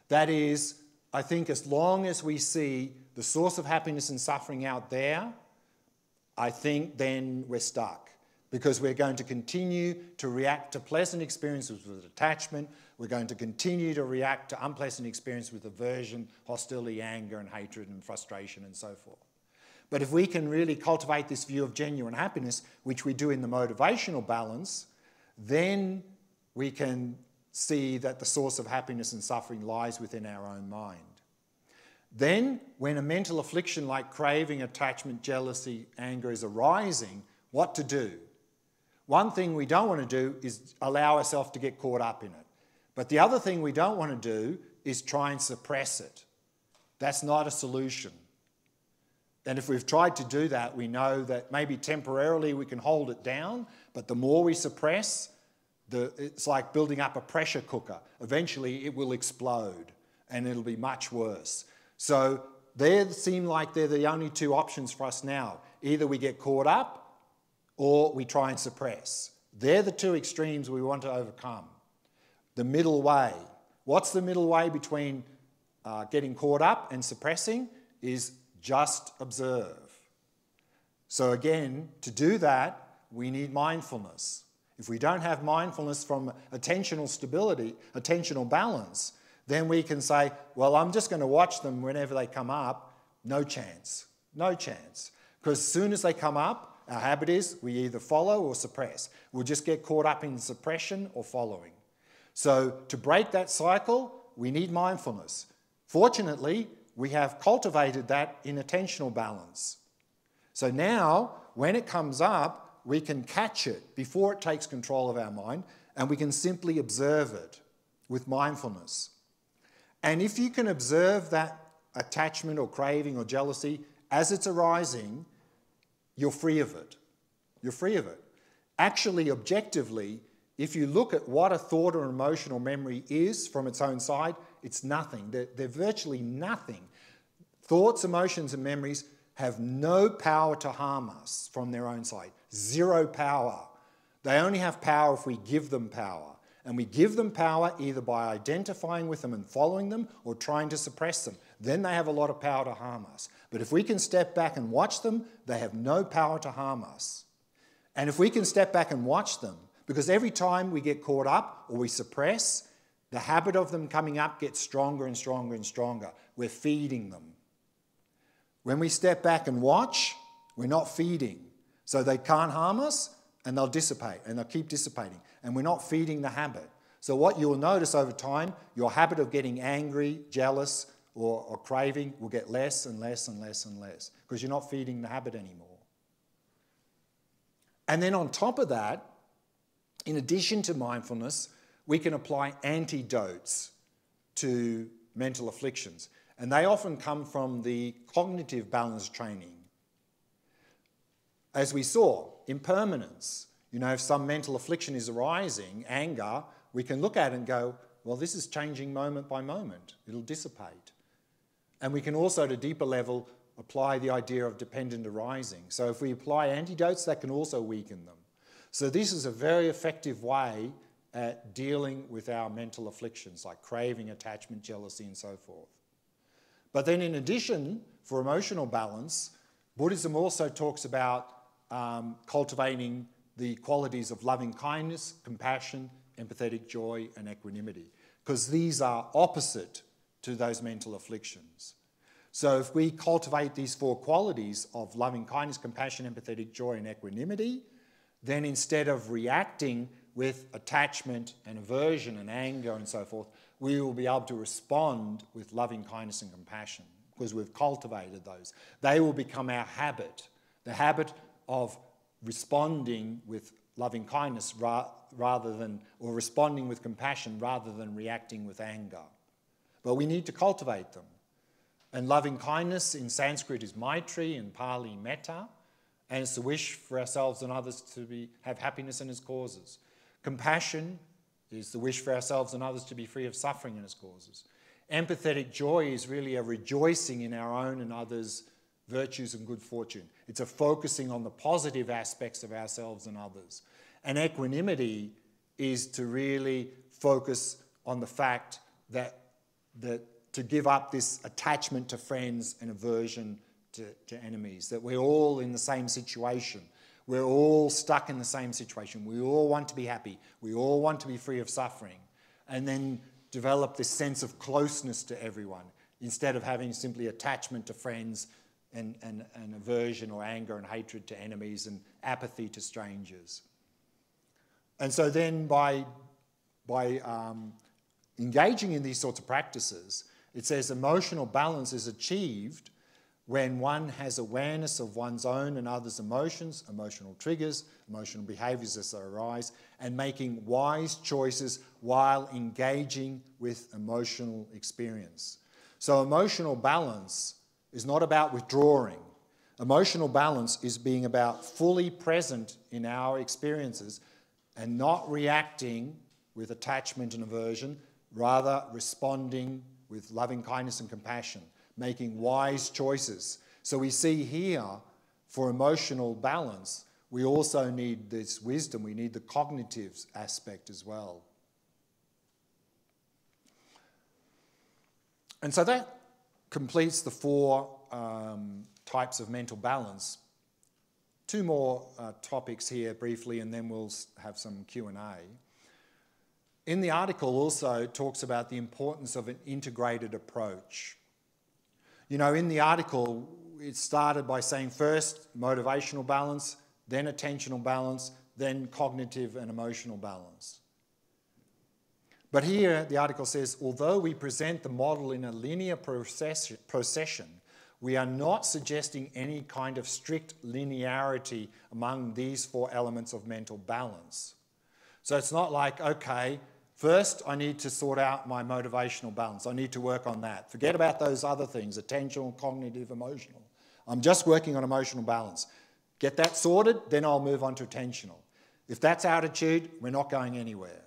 That is, I think as long as we see the source of happiness and suffering out there, I think then we're stuck because we're going to continue to react to pleasant experiences with attachment. We're going to continue to react to unpleasant experience with aversion, hostility, anger, and hatred, and frustration, and so forth. But if we can really cultivate this view of genuine happiness, which we do in the motivational balance, then we can see that the source of happiness and suffering lies within our own mind. Then, when a mental affliction like craving, attachment, jealousy, anger is arising, what to do? One thing we don't want to do is allow ourselves to get caught up in it. But the other thing we don't want to do is try and suppress it. That's not a solution. And if we've tried to do that, we know that maybe temporarily we can hold it down, but the more we suppress, the, it's like building up a pressure cooker. Eventually it will explode and it'll be much worse. So they seem like they're the only two options for us now. Either we get caught up or we try and suppress. They're the two extremes we want to overcome. The middle way. What's the middle way between uh, getting caught up and suppressing? Is just observe. So, again, to do that, we need mindfulness. If we don't have mindfulness from attentional stability, attentional balance, then we can say, well, I'm just going to watch them whenever they come up. No chance. No chance. Because as soon as they come up, our habit is we either follow or suppress. We'll just get caught up in suppression or following. So to break that cycle, we need mindfulness. Fortunately, we have cultivated that in attentional balance. So now, when it comes up, we can catch it before it takes control of our mind and we can simply observe it with mindfulness. And if you can observe that attachment or craving or jealousy as it's arising, you're free of it. You're free of it. Actually, objectively, if you look at what a thought or emotional memory is from its own side, it's nothing. They're, they're virtually nothing. Thoughts, emotions, and memories have no power to harm us from their own side. Zero power. They only have power if we give them power. And we give them power either by identifying with them and following them or trying to suppress them. Then they have a lot of power to harm us. But if we can step back and watch them, they have no power to harm us. And if we can step back and watch them, because every time we get caught up or we suppress, the habit of them coming up gets stronger and stronger and stronger. We're feeding them. When we step back and watch, we're not feeding. So they can't harm us and they'll dissipate and they'll keep dissipating. And we're not feeding the habit. So, what you'll notice over time, your habit of getting angry, jealous, or, or craving will get less and less and less and less because you're not feeding the habit anymore. And then on top of that, in addition to mindfulness, we can apply antidotes to mental afflictions. And they often come from the cognitive balance training. As we saw, impermanence. You know, if some mental affliction is arising, anger, we can look at it and go, well, this is changing moment by moment. It'll dissipate. And we can also, at a deeper level, apply the idea of dependent arising. So if we apply antidotes, that can also weaken them. So this is a very effective way at dealing with our mental afflictions like craving, attachment, jealousy, and so forth. But then, in addition, for emotional balance, Buddhism also talks about um, cultivating the qualities of loving kindness, compassion, empathetic joy, and equanimity, because these are opposite to those mental afflictions. So, if we cultivate these four qualities of loving kindness, compassion, empathetic joy, and equanimity, then instead of reacting with attachment and aversion and anger and so forth, we will be able to respond with loving kindness and compassion because we've cultivated those. They will become our habit, the habit of responding with loving kindness ra- rather than, or responding with compassion rather than reacting with anger. But we need to cultivate them. And loving kindness in Sanskrit is Maitri, in Pali, Metta, and it's the wish for ourselves and others to be, have happiness in its causes. Compassion is the wish for ourselves and others to be free of suffering in its causes. Empathetic joy is really a rejoicing in our own and others' virtues and good fortune. It's a focusing on the positive aspects of ourselves and others. And equanimity is to really focus on the fact that, that to give up this attachment to friends and aversion to, to enemies, that we're all in the same situation. We're all stuck in the same situation. We all want to be happy. We all want to be free of suffering. And then develop this sense of closeness to everyone instead of having simply attachment to friends and, and, and aversion or anger and hatred to enemies and apathy to strangers. And so then by, by um, engaging in these sorts of practices, it says emotional balance is achieved when one has awareness of one's own and others' emotions, emotional triggers, emotional behaviors as they arise, and making wise choices while engaging with emotional experience. So, emotional balance is not about withdrawing. Emotional balance is being about fully present in our experiences and not reacting with attachment and aversion, rather responding with loving kindness and compassion making wise choices. So we see here for emotional balance, we also need this wisdom, we need the cognitive aspect as well. And so that completes the four um, types of mental balance. two more uh, topics here briefly, and then we'll have some Q&A. In the article also talks about the importance of an integrated approach. You know, in the article, it started by saying first motivational balance, then attentional balance, then cognitive and emotional balance. But here the article says although we present the model in a linear procession, we are not suggesting any kind of strict linearity among these four elements of mental balance. So it's not like, okay, first I need to sort out my motivational balance. I need to work on that. Forget about those other things attentional, cognitive, emotional. I'm just working on emotional balance. Get that sorted, then I'll move on to attentional. If that's attitude, we're not going anywhere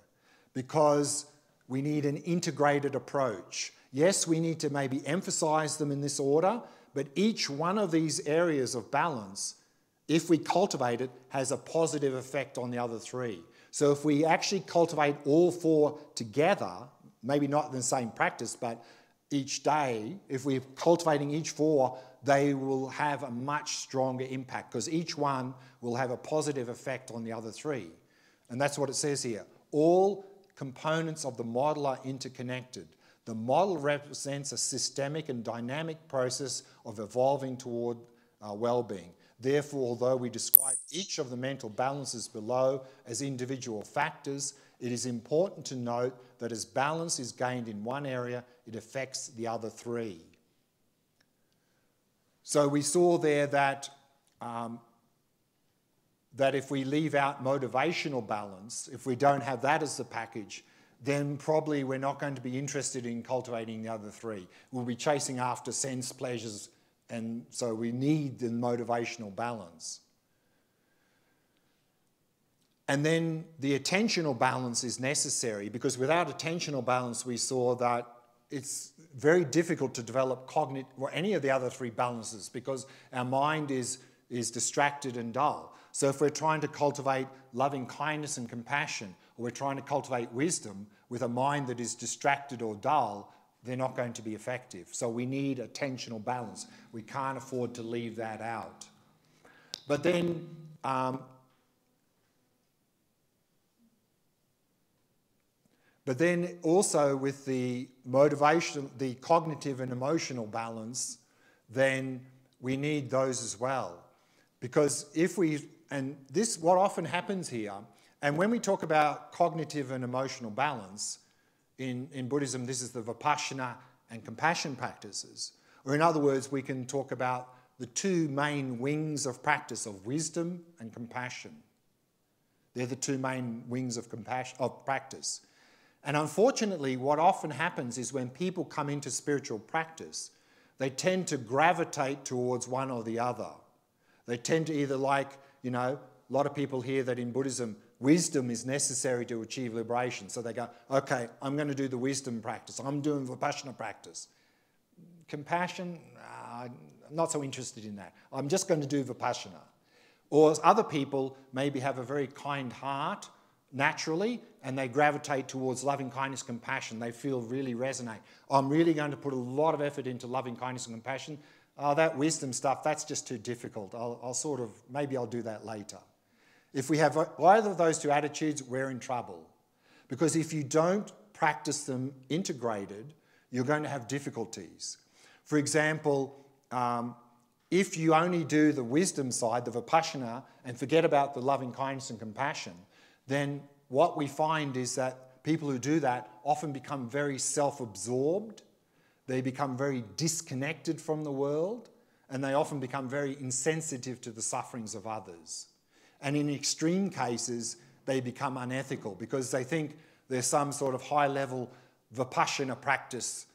because we need an integrated approach. Yes, we need to maybe emphasize them in this order, but each one of these areas of balance, if we cultivate it, has a positive effect on the other three. So if we actually cultivate all four together, maybe not in the same practice, but each day, if we're cultivating each four, they will have a much stronger impact because each one will have a positive effect on the other three. And that's what it says here. All components of the model are interconnected. The model represents a systemic and dynamic process of evolving toward uh, well being. Therefore, although we describe each of the mental balances below as individual factors, it is important to note that as balance is gained in one area, it affects the other three. So we saw there that, um, that if we leave out motivational balance, if we don't have that as the package, then probably we're not going to be interested in cultivating the other three. We'll be chasing after sense pleasures, and so we need the motivational balance. And then the attentional balance is necessary because without attentional balance, we saw that it's very difficult to develop cognitive or any of the other three balances because our mind is, is distracted and dull. So if we're trying to cultivate loving kindness and compassion, or we're trying to cultivate wisdom with a mind that is distracted or dull, they're not going to be effective. So we need attentional balance. We can't afford to leave that out. But then um, But then also with the motivation, the cognitive and emotional balance, then we need those as well. Because if we, and this, what often happens here, and when we talk about cognitive and emotional balance, in, in Buddhism, this is the Vipassana and compassion practices. Or in other words, we can talk about the two main wings of practice of wisdom and compassion. They're the two main wings of, compassion, of practice. And unfortunately, what often happens is when people come into spiritual practice, they tend to gravitate towards one or the other. They tend to either like, you know, a lot of people hear that in Buddhism, wisdom is necessary to achieve liberation. So they go, okay, I'm going to do the wisdom practice. I'm doing Vipassana practice. Compassion, uh, I'm not so interested in that. I'm just going to do Vipassana. Or other people maybe have a very kind heart naturally and they gravitate towards loving kindness, compassion. They feel really resonate. I'm really going to put a lot of effort into loving kindness and compassion. Oh, that wisdom stuff, that's just too difficult. I'll, I'll sort of, maybe I'll do that later. If we have either of those two attitudes, we're in trouble. Because if you don't practice them integrated, you're going to have difficulties. For example, um, if you only do the wisdom side, the vipassana, and forget about the loving kindness and compassion, then what we find is that people who do that often become very self absorbed, they become very disconnected from the world, and they often become very insensitive to the sufferings of others. And in extreme cases, they become unethical because they think there's some sort of high level vipassana practice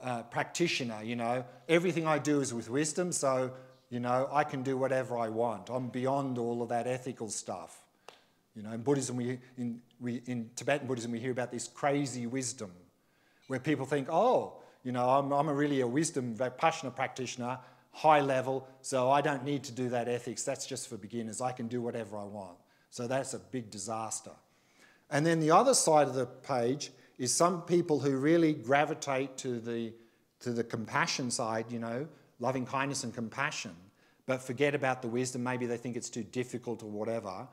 uh, practitioner, you know. Everything I do is with wisdom, so, you know, I can do whatever I want. I'm beyond all of that ethical stuff. You know, in Buddhism, we, in, we, in Tibetan Buddhism, we hear about this crazy wisdom where people think, oh, you know, I'm, I'm a really a wisdom Vipassana practitioner, high level, so I don't need to do that ethics. That's just for beginners. I can do whatever I want. So that's a big disaster. And then the other side of the page is some people who really gravitate to the, to the compassion side, you know, loving kindness and compassion. but forget about the wisdom, maybe they think it's too difficult or whatever,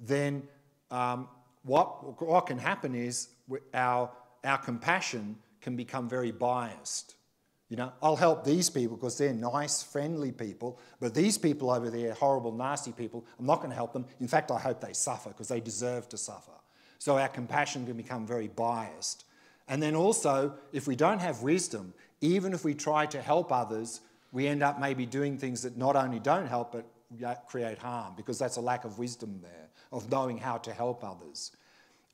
then um, what, what can happen is our, our compassion can become very biased. You know, I'll help these people because they're nice, friendly people, but these people over there, horrible, nasty people, I'm not going to help them. In fact, I hope they suffer because they deserve to suffer. So our compassion can become very biased. And then also, if we don't have wisdom, even if we try to help others, we end up maybe doing things that not only don't help, but create harm because that's a lack of wisdom there, of knowing how to help others.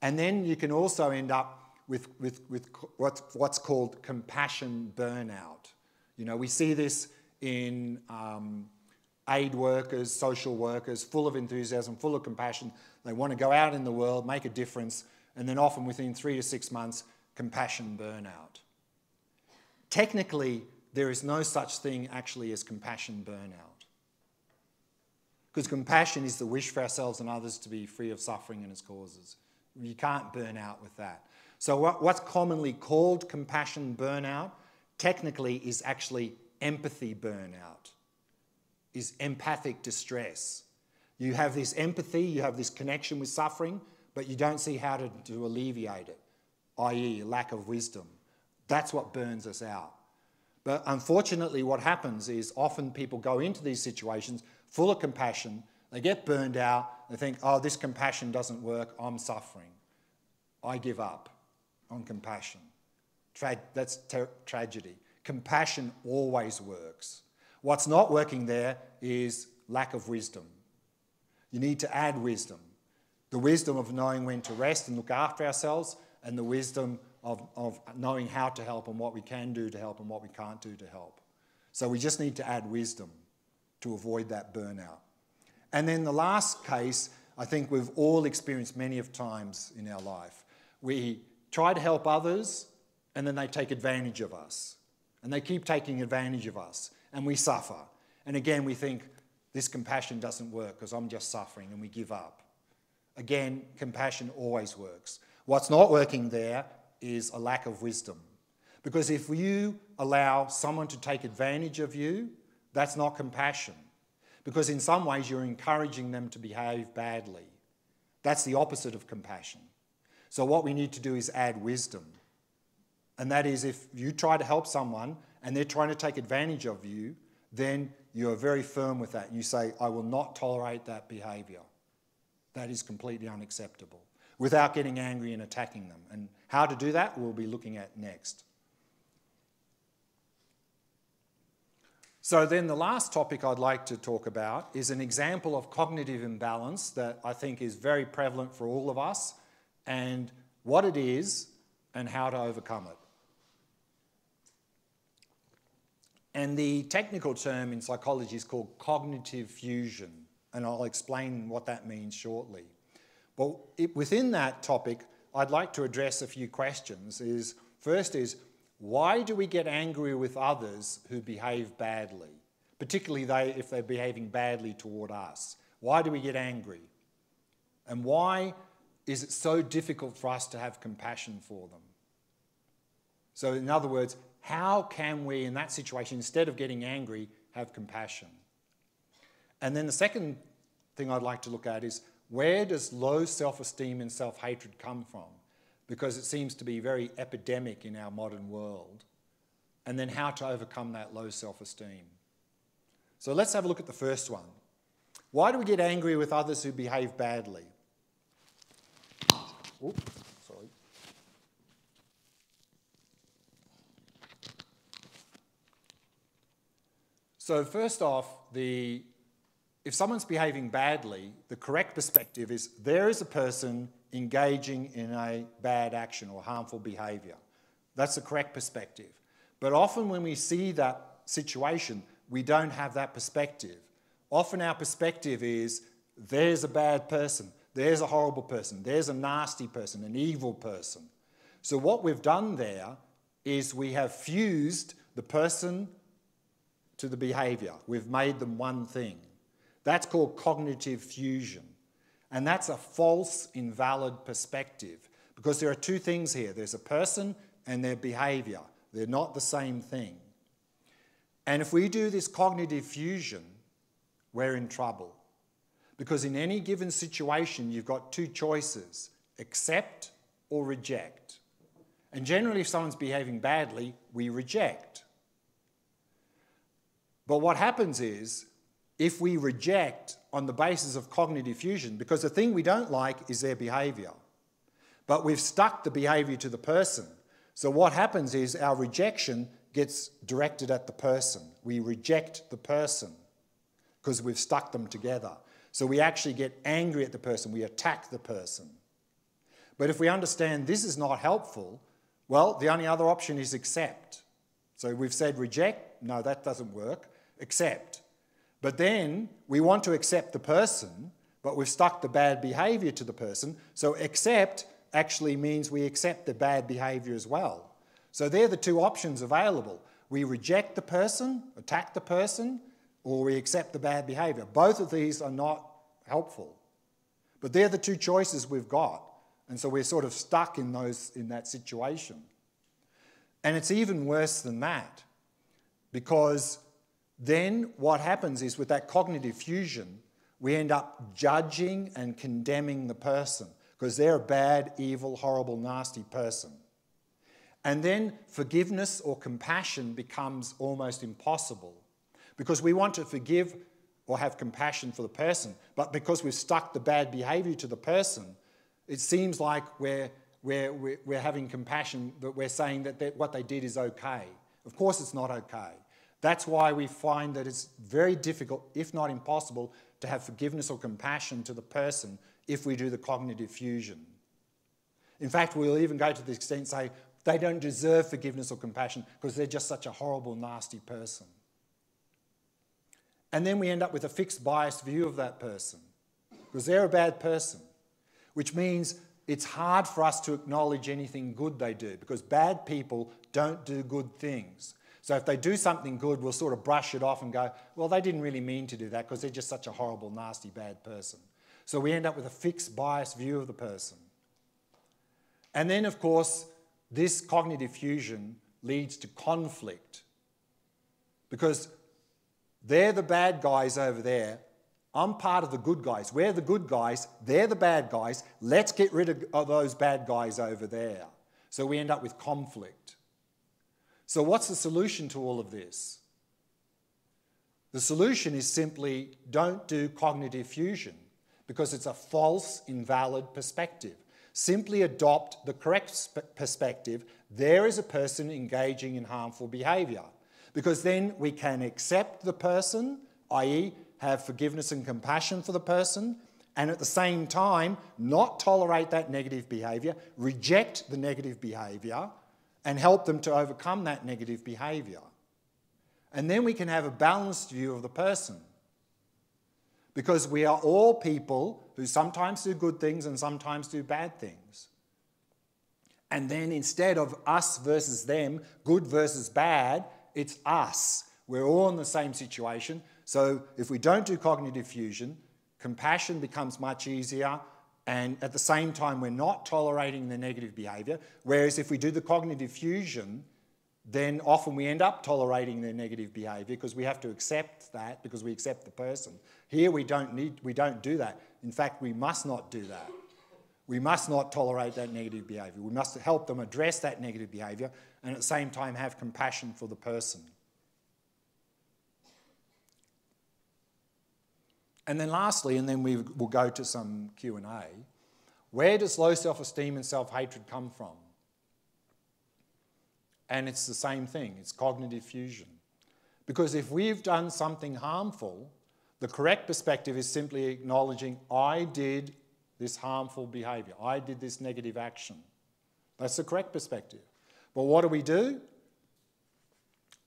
And then you can also end up with, with, with what's, what's called compassion burnout. You know, we see this in um, aid workers, social workers, full of enthusiasm, full of compassion. They want to go out in the world, make a difference, and then often within three to six months, compassion burnout. Technically, there is no such thing actually as compassion burnout. Because compassion is the wish for ourselves and others to be free of suffering and its causes. You can't burn out with that. So, what, what's commonly called compassion burnout technically is actually empathy burnout, is empathic distress. You have this empathy, you have this connection with suffering, but you don't see how to, to alleviate it, i.e., lack of wisdom. That's what burns us out. But unfortunately, what happens is often people go into these situations full of compassion, they get burned out, they think, oh, this compassion doesn't work, I'm suffering. I give up on compassion. Tra that's tragedy. Compassion always works. What's not working there is lack of wisdom. You need to add wisdom the wisdom of knowing when to rest and look after ourselves, and the wisdom of, of knowing how to help and what we can do to help and what we can't do to help. So we just need to add wisdom to avoid that burnout. And then the last case, I think we've all experienced many of times in our life. We try to help others, and then they take advantage of us. And they keep taking advantage of us, and we suffer. And again, we think, this compassion doesn't work because I'm just suffering, and we give up. Again, compassion always works. What's not working there is a lack of wisdom. Because if you allow someone to take advantage of you, that's not compassion. Because in some ways, you're encouraging them to behave badly. That's the opposite of compassion. So, what we need to do is add wisdom. And that is, if you try to help someone and they're trying to take advantage of you, then you are very firm with that. You say, I will not tolerate that behavior. That is completely unacceptable without getting angry and attacking them. And how to do that, we'll be looking at next. So, then the last topic I'd like to talk about is an example of cognitive imbalance that I think is very prevalent for all of us and what it is and how to overcome it. And the technical term in psychology is called cognitive fusion, and I'll explain what that means shortly. But it, within that topic, I'd like to address a few questions. Is first is why do we get angry with others who behave badly, particularly they, if they're behaving badly toward us? Why do we get angry? And why is it so difficult for us to have compassion for them? So, in other words, how can we, in that situation, instead of getting angry, have compassion? And then the second thing I'd like to look at is where does low self esteem and self hatred come from? Because it seems to be very epidemic in our modern world. And then how to overcome that low self esteem. So let's have a look at the first one. Why do we get angry with others who behave badly? Sorry. So first off, the, if someone's behaving badly, the correct perspective is there is a person engaging in a bad action or harmful behaviour. That's the correct perspective. But often when we see that situation, we don't have that perspective. Often our perspective is there's a bad person. There's a horrible person. There's a nasty person, an evil person. So, what we've done there is we have fused the person to the behavior. We've made them one thing. That's called cognitive fusion. And that's a false, invalid perspective because there are two things here there's a person and their behavior. They're not the same thing. And if we do this cognitive fusion, we're in trouble. Because in any given situation, you've got two choices accept or reject. And generally, if someone's behaving badly, we reject. But what happens is, if we reject on the basis of cognitive fusion, because the thing we don't like is their behavior, but we've stuck the behavior to the person. So what happens is our rejection gets directed at the person. We reject the person because we've stuck them together. So we actually get angry at the person, we attack the person. But if we understand this is not helpful, well, the only other option is accept. So we've said reject, no, that doesn't work, accept. But then we want to accept the person, but we've stuck the bad behavior to the person. So accept actually means we accept the bad behavior as well. So they're the two options available. We reject the person, attack the person, or we accept the bad behavior. Both of these are not helpful. But they're the two choices we've got. And so we're sort of stuck in, those, in that situation. And it's even worse than that, because then what happens is with that cognitive fusion, we end up judging and condemning the person because they're a bad, evil, horrible, nasty person. And then forgiveness or compassion becomes almost impossible because we want to forgive or have compassion for the person, but because we've stuck the bad behavior to the person, it seems like we're, we're, we're having compassion, but we're saying that what they did is okay. Of course, it's not okay. That's why we find that it's very difficult, if not impossible, to have forgiveness or compassion to the person if we do the cognitive fusion. In fact, we'll even go to the extent say, they don't deserve forgiveness or compassion because they're just such a horrible, nasty person. And then we end up with a fixed, biased view of that person because they're a bad person, which means it's hard for us to acknowledge anything good they do because bad people don't do good things. So if they do something good, we'll sort of brush it off and go, well, they didn't really mean to do that because they're just such a horrible, nasty, bad person. So we end up with a fixed, biased view of the person. And then, of course, this cognitive fusion leads to conflict because they're the bad guys over there. I'm part of the good guys. We're the good guys. They're the bad guys. Let's get rid of those bad guys over there. So we end up with conflict. So, what's the solution to all of this? The solution is simply don't do cognitive fusion because it's a false, invalid perspective. Simply adopt the correct perspective. There is a person engaging in harmful behaviour. Because then we can accept the person, i.e., have forgiveness and compassion for the person, and at the same time, not tolerate that negative behaviour, reject the negative behaviour, and help them to overcome that negative behaviour. And then we can have a balanced view of the person. Because we are all people who sometimes do good things and sometimes do bad things. And then instead of us versus them, good versus bad, it's us. We're all in the same situation. So if we don't do cognitive fusion, compassion becomes much easier. And at the same time, we're not tolerating the negative behavior. Whereas if we do the cognitive fusion, then often we end up tolerating their negative behavior because we have to accept that because we accept the person. Here we don't need we don't do that. In fact, we must not do that. We must not tolerate that negative behavior. We must help them address that negative behavior and at the same time have compassion for the person. And then lastly, and then we will go to some Q&A, where does low self-esteem and self-hatred come from? And it's the same thing, it's cognitive fusion. Because if we've done something harmful, the correct perspective is simply acknowledging, I did this harmful behavior, I did this negative action. That's the correct perspective. But what do we do?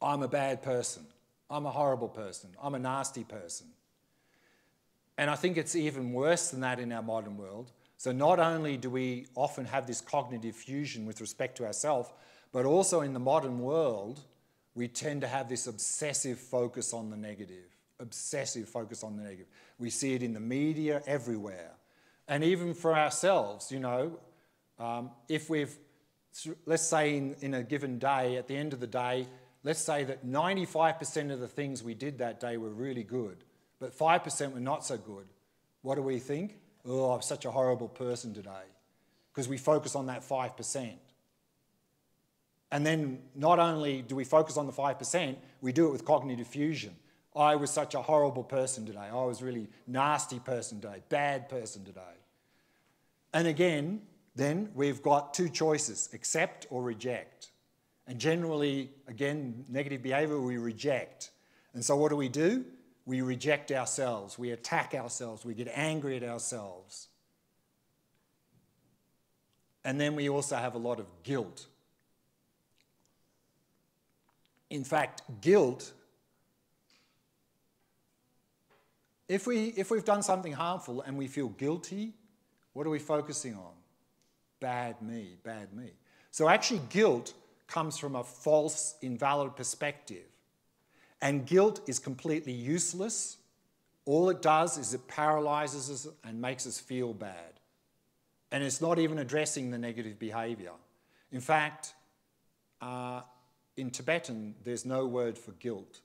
I'm a bad person. I'm a horrible person. I'm a nasty person. And I think it's even worse than that in our modern world. So, not only do we often have this cognitive fusion with respect to ourselves, but also in the modern world, we tend to have this obsessive focus on the negative. Obsessive focus on the negative. We see it in the media everywhere. And even for ourselves, you know, um, if we've let's say in, in a given day, at the end of the day, let's say that 95% of the things we did that day were really good. but 5% were not so good. What do we think? Oh, I'm such a horrible person today. Because we focus on that 5%. And then not only do we focus on the 5%, we do it with cognitive fusion. I was such a horrible person today. I was really nasty person today, bad person today. And again, then we've got two choices accept or reject. And generally, again, negative behavior, we reject. And so what do we do? We reject ourselves, we attack ourselves, we get angry at ourselves. And then we also have a lot of guilt. In fact, guilt, if, we, if we've done something harmful and we feel guilty, what are we focusing on? Bad me, bad me. So actually, guilt comes from a false, invalid perspective. And guilt is completely useless. All it does is it paralyzes us and makes us feel bad. And it's not even addressing the negative behavior. In fact, uh, in Tibetan, there's no word for guilt.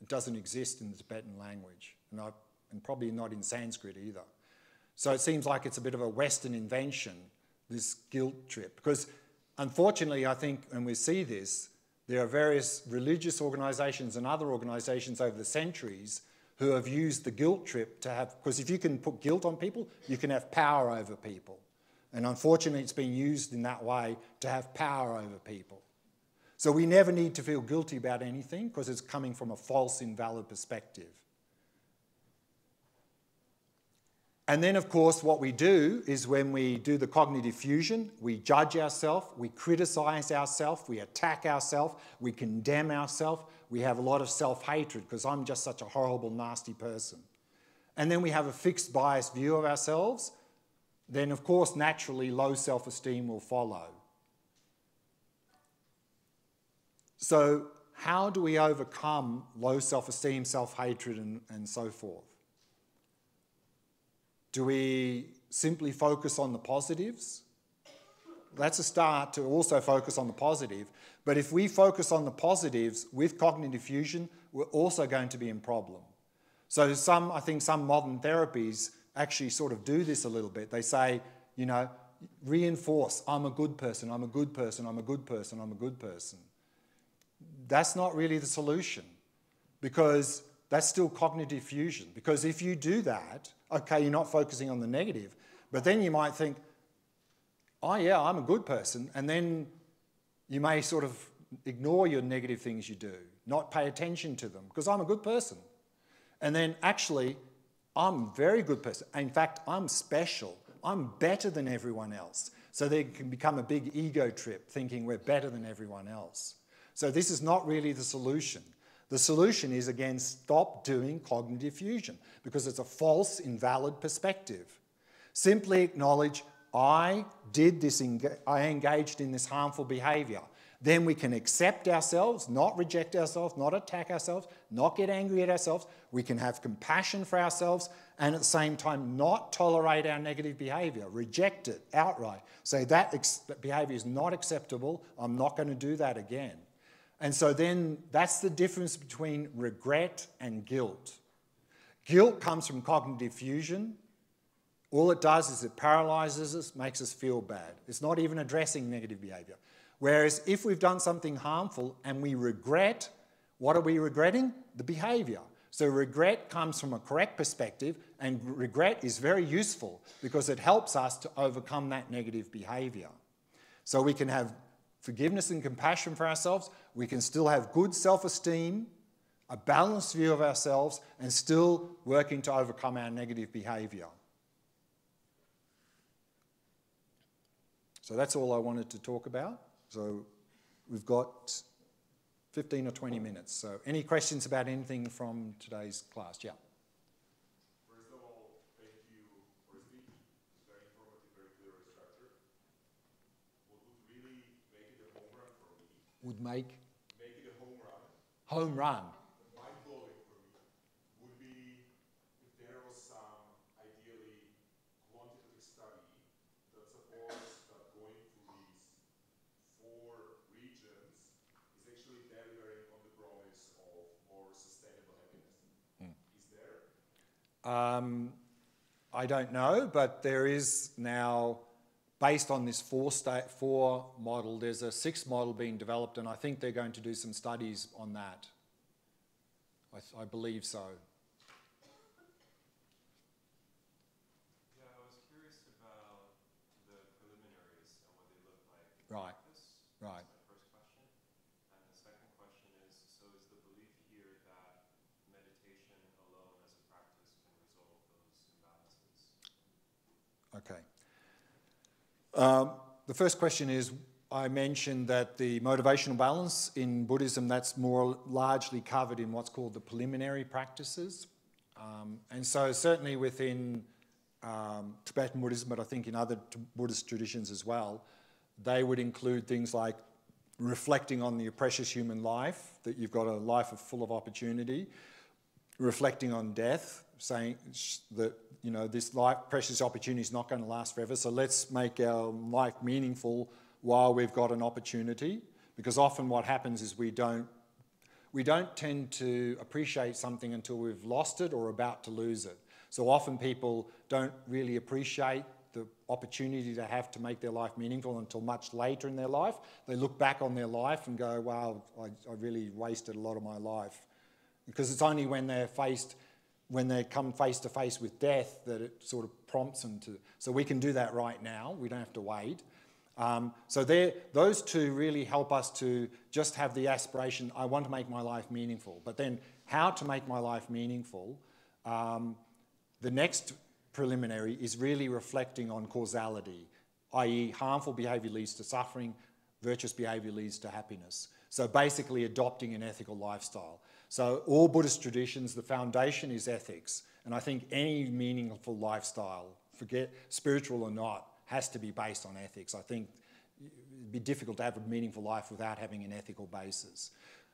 It doesn't exist in the Tibetan language, and, I, and probably not in Sanskrit either. So it seems like it's a bit of a Western invention, this guilt trip. Because unfortunately, I think, and we see this, there are various religious organizations and other organizations over the centuries who have used the guilt trip to have, because if you can put guilt on people, you can have power over people. And unfortunately, it's been used in that way to have power over people. So we never need to feel guilty about anything because it's coming from a false, invalid perspective. And then, of course, what we do is when we do the cognitive fusion, we judge ourselves, we criticize ourselves, we attack ourselves, we condemn ourselves, we have a lot of self hatred because I'm just such a horrible, nasty person. And then we have a fixed, biased view of ourselves, then, of course, naturally, low self esteem will follow. So, how do we overcome low self esteem, self hatred, and, and so forth? Do we simply focus on the positives? That's a start to also focus on the positive. But if we focus on the positives with cognitive fusion, we're also going to be in problem. So some, I think some modern therapies actually sort of do this a little bit. They say, you know, reinforce, I'm a good person, I'm a good person, I'm a good person, I'm a good person that's not really the solution because that's still cognitive fusion. Because if you do that, okay, you're not focusing on the negative, but then you might think, oh, yeah, I'm a good person. And then you may sort of ignore your negative things you do, not pay attention to them because I'm a good person. And then actually, I'm a very good person. In fact, I'm special. I'm better than everyone else. So there can become a big ego trip thinking we're better than everyone else. So this is not really the solution. The solution is, again, stop doing cognitive fusion because it's a false, invalid perspective. Simply acknowledge, I did this, I engaged in this harmful behavior. Then we can accept ourselves, not reject ourselves, not attack ourselves, not get angry at ourselves. We can have compassion for ourselves and at the same time not tolerate our negative behavior, reject it outright. Say that behavior is not acceptable, I'm not going to do that again. And so then that's the difference between regret and guilt. Guilt comes from cognitive fusion. All it does is it paralyzes us, makes us feel bad. It's not even addressing negative behavior. Whereas if we've done something harmful and we regret, what are we regretting? The behavior. So regret comes from a correct perspective, and regret is very useful because it helps us to overcome that negative behavior. So we can have forgiveness and compassion for ourselves, we can still have good self esteem, a balanced view of ourselves, and still working to overcome our negative behavior. So that's all I wanted to talk about. So we've got 15 or 20 minutes. So any questions about anything from today's class? Yeah. Would make? Make it a home run. Home run. Mind blowing for me would be if there was some ideally quantitative study that supports that going through these four regions is actually delivering on the promise of more sustainable happiness. Hmm. Is there? Um, I don't know, but there is now, based on this four, state, four model, there's a six model being developed, and I think they're going to do some studies on that. I, I believe so. Yeah, I was curious about the preliminaries and what they look like. Right. This Right. is my first question. And the second question is, so is the belief here that meditation alone as a practice can resolve those imbalances? Okay. Um, the first question is I mentioned that the motivational balance in Buddhism, that's more largely covered in what's called the preliminary practices. Um, and so, certainly within um, Tibetan Buddhism, but I think in other Buddhist traditions as well, they would include things like reflecting on the precious human life, that you've got a life full of opportunity, reflecting on death, saying that you know this life, precious opportunity is not going to last forever. So let's make our life meaningful while we've got an opportunity. Because often what happens is we don't we don't tend to appreciate something until we've lost it or about to lose it. So often people don't really appreciate the opportunity to have to make their life meaningful until much later in their life. They look back on their life and go, wow, I, I really wasted a lot of my life. Because it's only when they're faced, when they come face to face with death that it sort of prompts them to. So we can do that right now. We don't have to wait. Um, so those two really help us to just have the aspiration, I want to make my life meaningful. But then how to make my life meaningful, um, the next preliminary is really reflecting on causality, i.e. harmful behaviour leads to suffering, virtuous behaviour leads to happiness. So basically adopting an ethical lifestyle. So all Buddhist traditions, the foundation is ethics. And I think any meaningful lifestyle, forget spiritual or not, has to be based on ethics. I think it'd be difficult to have a meaningful life without having an ethical basis.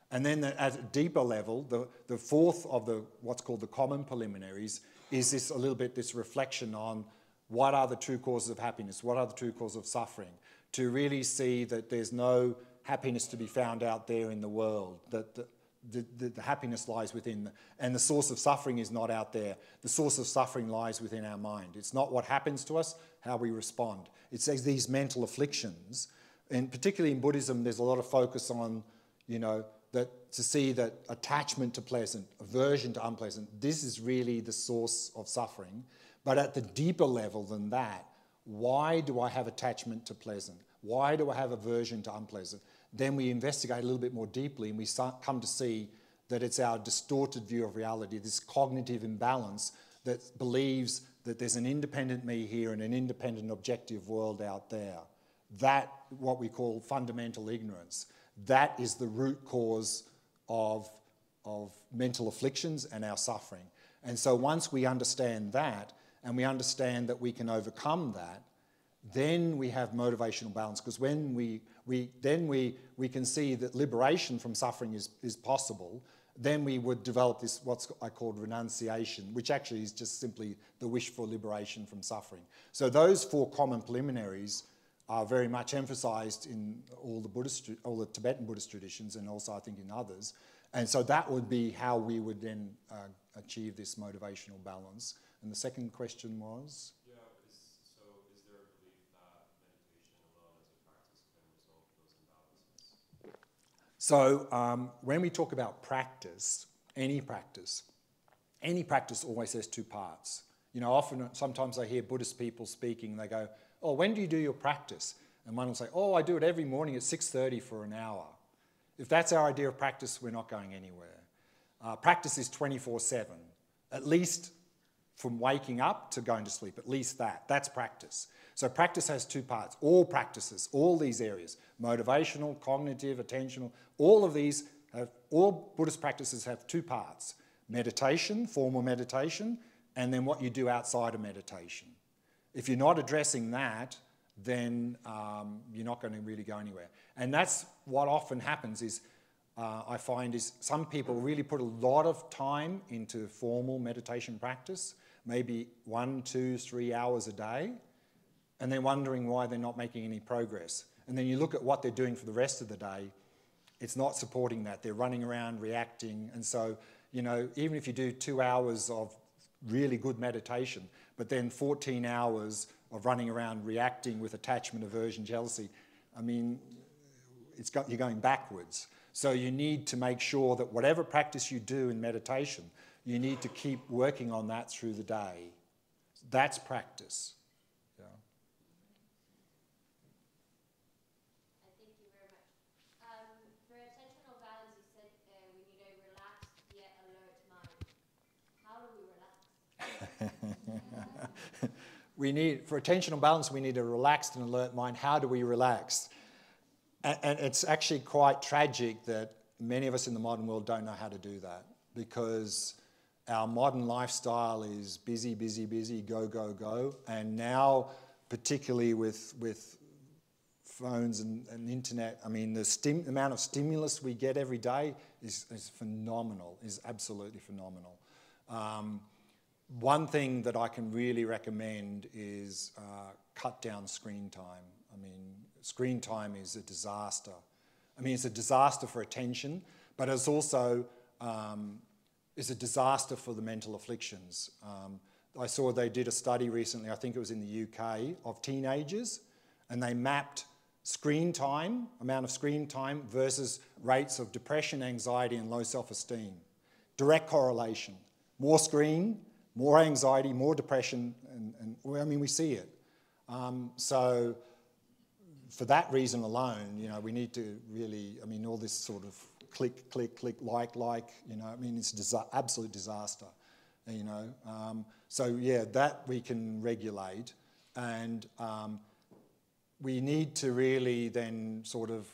And then the, at a deeper level, the, the fourth of the what's called the common preliminaries is this a little bit this reflection on what are the true causes of happiness, what are the true causes of suffering, to really see that there's no happiness to be found out there in the world, that the, the, the, the, happiness lies within, the, and the source of suffering is not out there. The source of suffering lies within our mind. It's not what happens to us, how we respond. It's these mental afflictions, and particularly in Buddhism, there's a lot of focus on, you know, that to see that attachment to pleasant, aversion to unpleasant, this is really the source of suffering. But at the deeper level than that, why do I have attachment to pleasant? Why do I have aversion to unpleasant? Then we investigate a little bit more deeply and we come to see that it's our distorted view of reality, this cognitive imbalance that believes that there's an independent me here and an independent objective world out there. That, what we call fundamental ignorance, that is the root cause of, of mental afflictions and our suffering. And so once we understand that, and we understand that we can overcome that, then we have motivational balance because when we, we then we, we can see that liberation from suffering is, is possible. Then we would develop this what's i called renunciation which actually is just simply the wish for liberation from suffering. So those four common preliminaries are very much emphasized in all the buddhist all the tibetan buddhist traditions and also i think in others. And so that would be how we would then uh, achieve this motivational balance. And the second question was So um, when we talk about practice, any practice, any practice always has two parts. You know, often, sometimes I hear Buddhist people speaking, they go, oh, when do you do your practice? And one will say, oh, I do it every morning at 6.30 for an hour. If that's our idea of practice, we're not going anywhere. Uh, practice is 24-7, at least from waking up to going to sleep, at least that. That's practice. So practice has two parts. All practices, all these areas, motivational, cognitive, attentional, all of these have, all Buddhist practices have two parts. Meditation, formal meditation, and then what you do outside of meditation. If you're not addressing that, then um, you're not going to really go anywhere. And that's what often happens is, uh, I find is some people really put a lot of time into formal meditation practice, maybe one, two, three hours a day, and they're wondering why they're not making any progress. And then you look at what they're doing for the rest of the day, it's not supporting that. They're running around, reacting. And so, you know, even if you do two hours of really good meditation, but then 14 hours of running around reacting with attachment, aversion, jealousy, I mean, it's got, you're going backwards. So you need to make sure that whatever practice you do in meditation, you need to keep working on that through the day. That's practice. Yeah. Thank you very much. Um, for attentional balance, you said uh, we need a relaxed yet alert mind. How do we need, for attentional balance, we need a relaxed and alert mind. How do we relax? And, and it's actually quite tragic that many of us in the modern world don't know how to do that because our modern lifestyle is busy, busy, busy, go, go, go. And now, particularly with, with phones and, and internet, I mean, the, stim, amount of stimulus we get every day is, is phenomenal, is absolutely phenomenal. Um, one thing that I can really recommend is uh, cut down screen time. I mean, screen time is a disaster. I mean, it's a disaster for attention, but it's also um, is a disaster for the mental afflictions. Um, I saw they did a study recently, I think it was in the UK, of teenagers, and they mapped screen time, amount of screen time, versus rates of depression, anxiety, and low self esteem. Direct correlation. More screen, more anxiety, more depression, and, and I mean, we see it. Um, so, for that reason alone, you know, we need to really, I mean, all this sort of click, click, click, like, like, you know, I mean, it's disa- absolute disaster, you know. Um, so, yeah, that we can regulate. And um, we need to really then sort of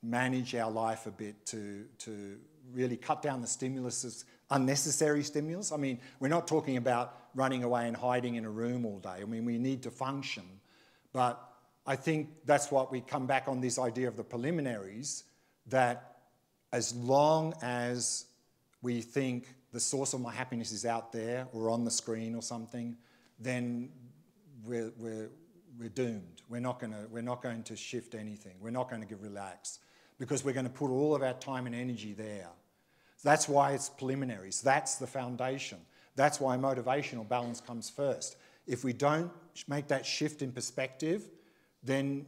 manage our life a bit to, to really cut down the stimulus, unnecessary stimulus. I mean, we're not talking about running away and hiding in a room all day. I mean, we need to function. But I think that's what we come back on this idea of the preliminaries that as long as we think the source of my happiness is out there or on the screen or something, then we're, we're, we're doomed. We're not, gonna, we're not going to shift anything. We're not going to relax because we're going to put all of our time and energy there. That's why it's preliminaries. That's the foundation. That's why motivational balance comes first. If we don't make that shift in perspective, then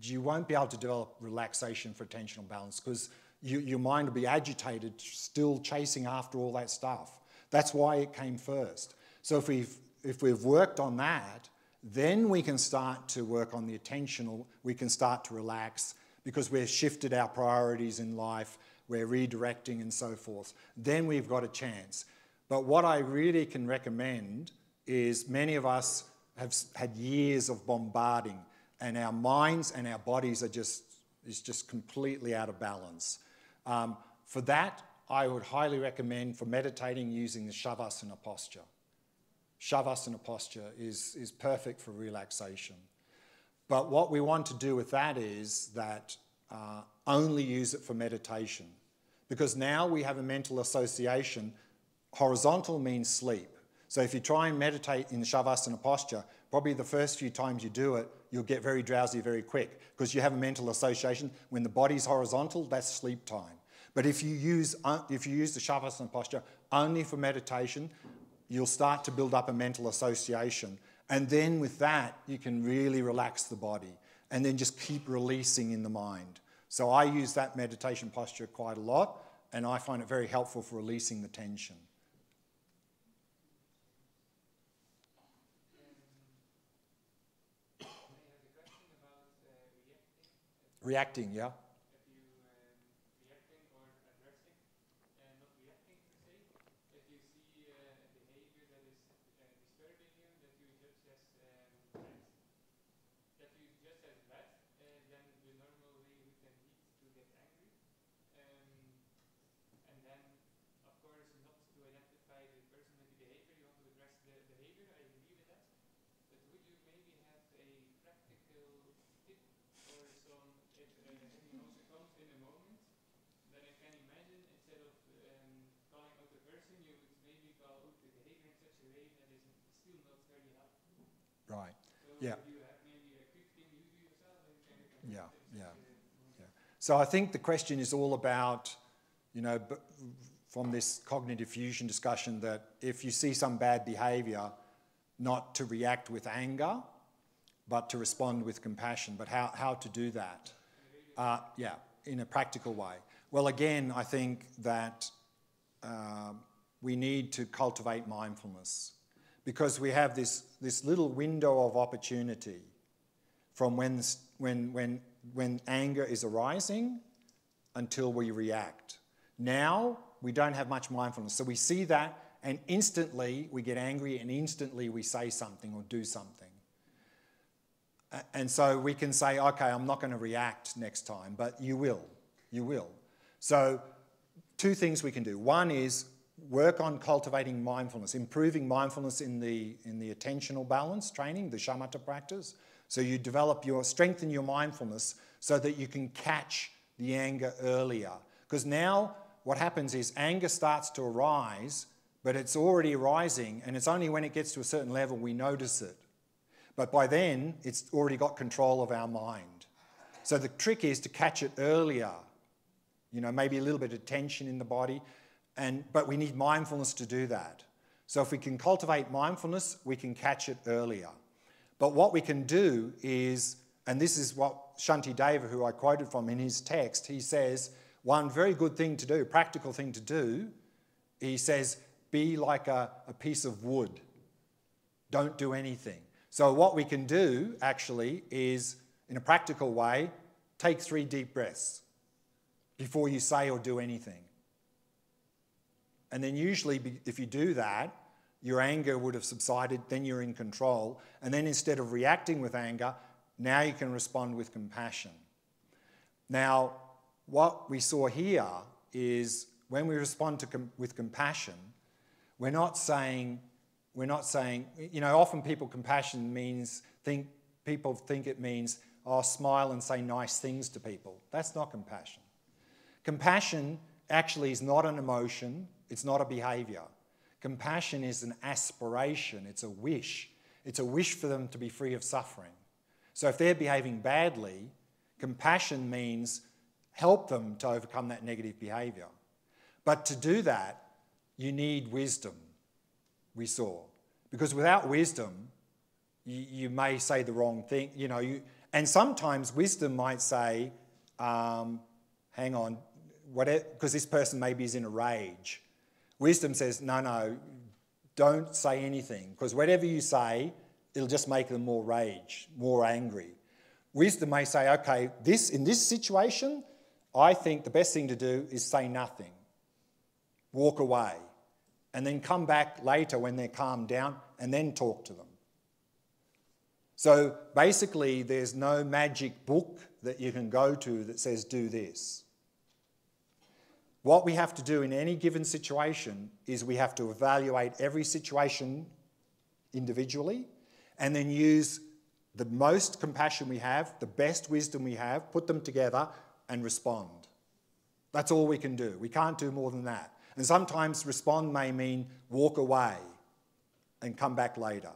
you won't be able to develop relaxation for attentional balance because you, your mind will be agitated, still chasing after all that stuff. That's why it came first. So if we've, if we've worked on that, then we can start to work on the attentional, we can start to relax because we've shifted our priorities in life, we're redirecting and so forth. Then we've got a chance. But what I really can recommend is many of us have had years of bombarding and our minds and our bodies are just, is just completely out of balance. Um, for that, I would highly recommend for meditating using the Shavasana posture. Shavasana posture is, is perfect for relaxation. But what we want to do with that is that uh, only use it for meditation. Because now we have a mental association. Horizontal means sleep. So if you try and meditate in the Shavasana posture, probably the first few times you do it, you'll get very drowsy very quick because you have a mental association. When the body's horizontal, that's sleep time. But if you use, uh, if you use the Shavasana posture only for meditation, you'll start to build up a mental association. And then with that, you can really relax the body and then just keep releasing in the mind. So I use that meditation posture quite a lot, and I find it very helpful for releasing the tension. Reacting, yeah. If you um, reacting or addressing, and not reacting per se. If you see uh, a behavior that is uh, disturbing you, that you just as um, that you just as bad, uh, then the normal way we can lead to get angry. Um, and then, of course, not to identify the person with the behavior, you want to address the behavior. I agree with that. But would you maybe have a practical tip or some if uh, he also comes in a moment, then I can imagine instead of um, calling out the person, you would maybe call out the behavior in such a way that is still not very helpful. Right. So Yeah. you have maybe a quick thing you do yourself, and Yeah. can Yeah, yeah. So I think the question is all about, you know, from this cognitive fusion discussion that if you see some bad behavior, not to react with anger, but to respond with compassion. But how, how to do that? Uh, yeah, in a practical way. Well, again, I think that um, we need to cultivate mindfulness because we have this, this little window of opportunity from when, when, when, when anger is arising until we react. Now, we don't have much mindfulness. So we see that, and instantly we get angry, and instantly we say something or do something. And so we can say, okay, I'm not going to react next time, but you will. You will. So, two things we can do. One is work on cultivating mindfulness, improving mindfulness in the, in the attentional balance training, the shamatha practice. So, you develop your, strengthen your mindfulness so that you can catch the anger earlier. Because now what happens is anger starts to arise, but it's already arising, and it's only when it gets to a certain level we notice it. But by then, it's already got control of our mind. So the trick is to catch it earlier. You know, maybe a little bit of tension in the body, and, but we need mindfulness to do that. So if we can cultivate mindfulness, we can catch it earlier. But what we can do is, and this is what Shantideva, who I quoted from in his text, he says, one very good thing to do, practical thing to do, he says, be like a, a piece of wood. Don't do anything. So, what we can do actually is, in a practical way, take three deep breaths before you say or do anything. And then, usually, if you do that, your anger would have subsided, then you're in control. And then, instead of reacting with anger, now you can respond with compassion. Now, what we saw here is when we respond com- with compassion, we're not saying, we're not saying, you know, often people compassion means think people think it means oh smile and say nice things to people. That's not compassion. Compassion actually is not an emotion, it's not a behavior. Compassion is an aspiration, it's a wish. It's a wish for them to be free of suffering. So if they're behaving badly, compassion means help them to overcome that negative behavior. But to do that, you need wisdom, we saw. Because without wisdom, you, you may say the wrong thing, you know, you, and sometimes wisdom might say, um, hang on, because this person maybe is in a rage. Wisdom says, no, no, don't say anything, because whatever you say, it'll just make them more rage, more angry. Wisdom may say, okay, this in this situation, I think the best thing to do is say nothing, walk away, and then come back later when they're calmed down and then talk to them. So basically, there's no magic book that you can go to that says, do this. What we have to do in any given situation is we have to evaluate every situation individually and then use the most compassion we have, the best wisdom we have, put them together, and respond. That's all we can do. We can't do more than that. And sometimes respond may mean walk away and come back later.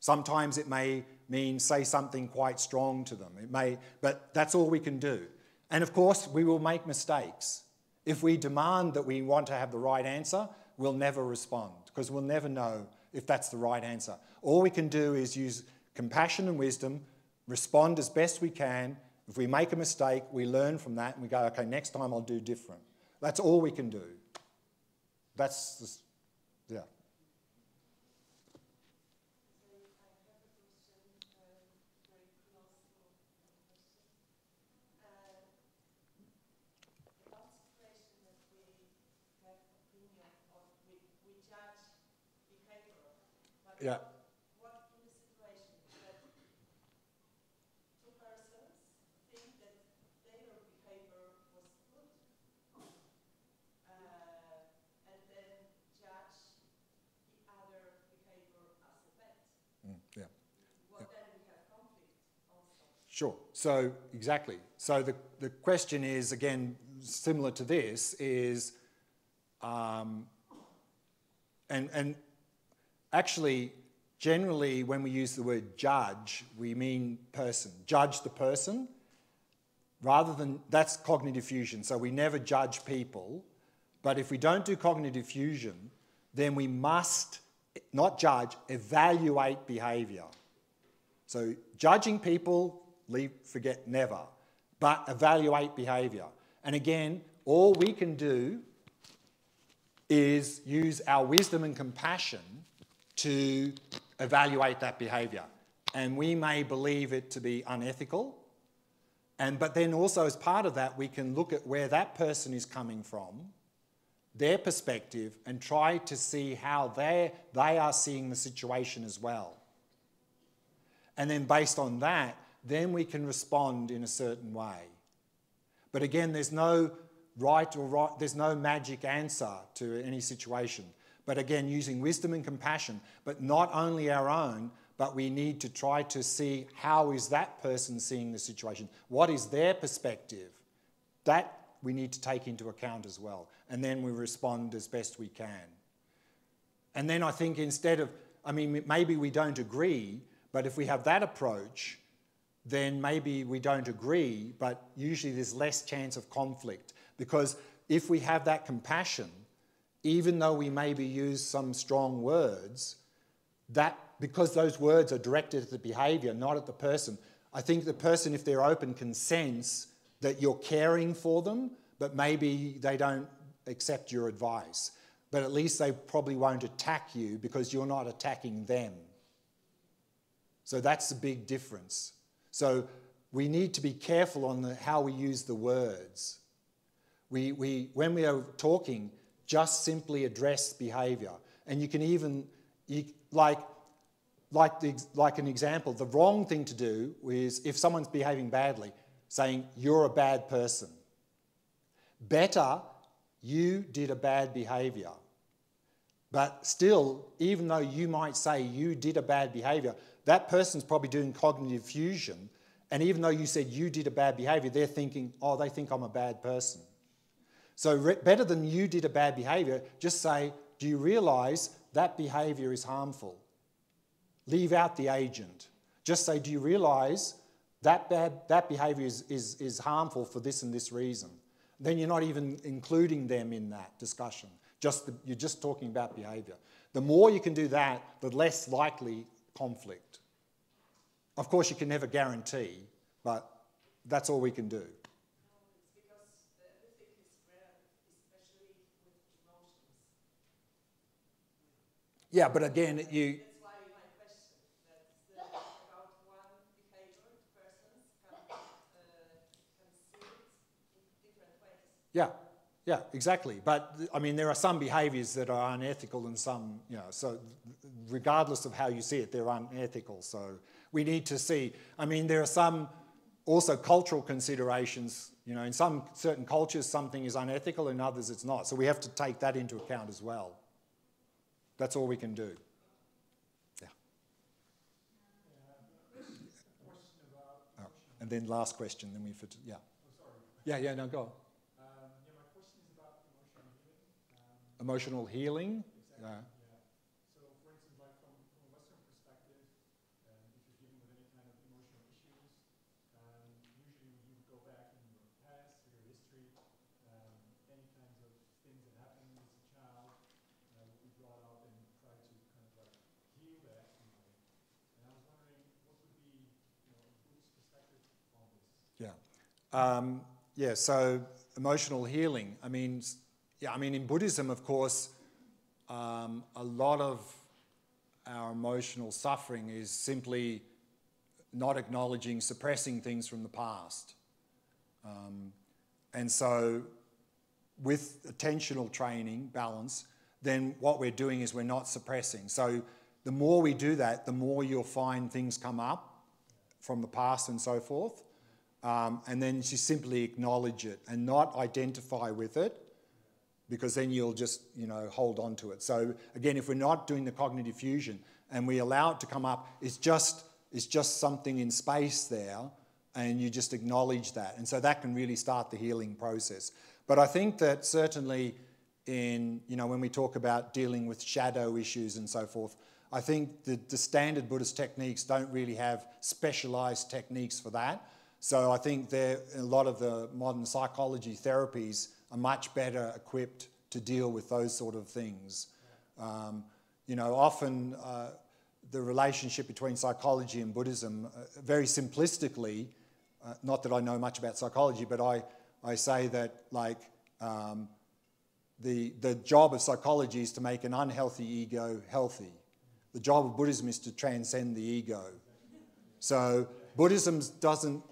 Sometimes it may mean say something quite strong to them. It may, but that's all we can do. And of course, we will make mistakes. If we demand that we want to have the right answer, we'll never respond because we'll never know if that's the right answer. All we can do is use compassion and wisdom, respond as best we can, if we make a mistake, we learn from that and we go, okay, next time I'll do different. That's all we can do. That's, just, yeah. Yeah. Sure. So, exactly. So, the, the question is again, similar to this, is, um, and, and actually, generally, when we use the word judge, we mean person. Judge the person, rather than, that's cognitive fusion. So, we never judge people, But if we don't do cognitive fusion, then we must not judge, evaluate behavior. So judging people, leave, forget never, but evaluate behavior. And again, all we can do is use our wisdom and compassion to evaluate that behavior. And we may believe it to be unethical. And, but then also, as part of that, we can look at where that person is coming from, their perspective, and try to see how they, they are seeing the situation as well. And then, based on that, then we can respond in a certain way. But again, there's no right or right, there's no magic answer to any situation. But again, using wisdom and compassion, but not only our own, but we need to try to see how is that person seeing the situation? What is their perspective? That we need to take into account as well. And then we respond as best we can. And then I think instead of, I mean, maybe we don't agree, but if we have that approach, then maybe we don't agree, but usually there's less chance of conflict. Because if we have that compassion, even though we maybe use some strong words, that because those words are directed at the behavior, not at the person, I think the person, if they're open, can sense that you're caring for them, but maybe they don't accept your advice. But at least they probably won't attack you because you're not attacking them. So that's the big difference. So we need to be careful on the, how we use the words. We, we, when we are talking, just simply address behavior. And you can even, you, like, like, the, like an example, the wrong thing to do is if someone's behaving badly, saying, You're a bad person. Better, you did a bad behavior. But still, even though you might say you did a bad behavior, that person's probably doing cognitive fusion. And even though you said you did a bad behavior, they're thinking, oh, they think I'm a bad person. So, better than you did a bad behavior, just say, do you realize that behavior is harmful? Leave out the agent. Just say, do you realize that, bad, that behavior is, is, is harmful for this and this reason? Then you're not even including them in that discussion. Just the, you're just talking about behavior. The more you can do that, the less likely conflict. Of course, you can never guarantee, but that's all we can do. Yeah, but again, you. That's why my question. That's uh, about one behavior, persons can, uh, can see it but again, ways. Yeah, yeah, exactly. But I mean, there are some behaviours that are unethical and some, you know, so regardless of how you see it, they're unethical. So we need to see. I mean, there are some also cultural considerations. You know, in some certain cultures, something is unethical, in others, it's not. So we have to take that into account as well. That's all we can do. Yeah. Oh, and then last question, then we fit. Yeah. Yeah, yeah. No, go. Um, yeah, my question is about emotional healing. Um, Emotional healing. Yeah. yeah. So, for instance, like from, from a Western perspective, um, if you're dealing with any kind of emotional issues, um, usually you would go back in your past or your history, um, any kinds of things that happened as a child uh, would be brought up and try to kind of like heal that in a way. And I was wondering what would be, you know, a Buddhist perspective on this. Yeah. Um, yeah, so emotional healing. I mean, yeah, I mean, in Buddhism, of course, um, a lot of our emotional suffering is simply not acknowledging, suppressing things from the past. Um, and so, with attentional training, balance, then what we're doing is we're not suppressing. So, the more we do that, the more you'll find things come up from the past and so forth. Um, and then you simply acknowledge it and not identify with it because then you'll just you know hold on to it. So again if we're not doing the cognitive fusion and we allow it to come up it's just it's just something in space there and you just acknowledge that. And so that can really start the healing process. But i think that certainly in you know when we talk about dealing with shadow issues and so forth i think the, the standard buddhist techniques don't really have specialized techniques for that so I think there, a lot of the modern psychology therapies are much better equipped to deal with those sort of things. Um, you know, often uh, the relationship between psychology and Buddhism, uh, very simplistically, uh, not that I know much about psychology, but I, I say that like um, the, the job of psychology is to make an unhealthy ego healthy. The job of Buddhism is to transcend the ego. So Buddhism doesn't,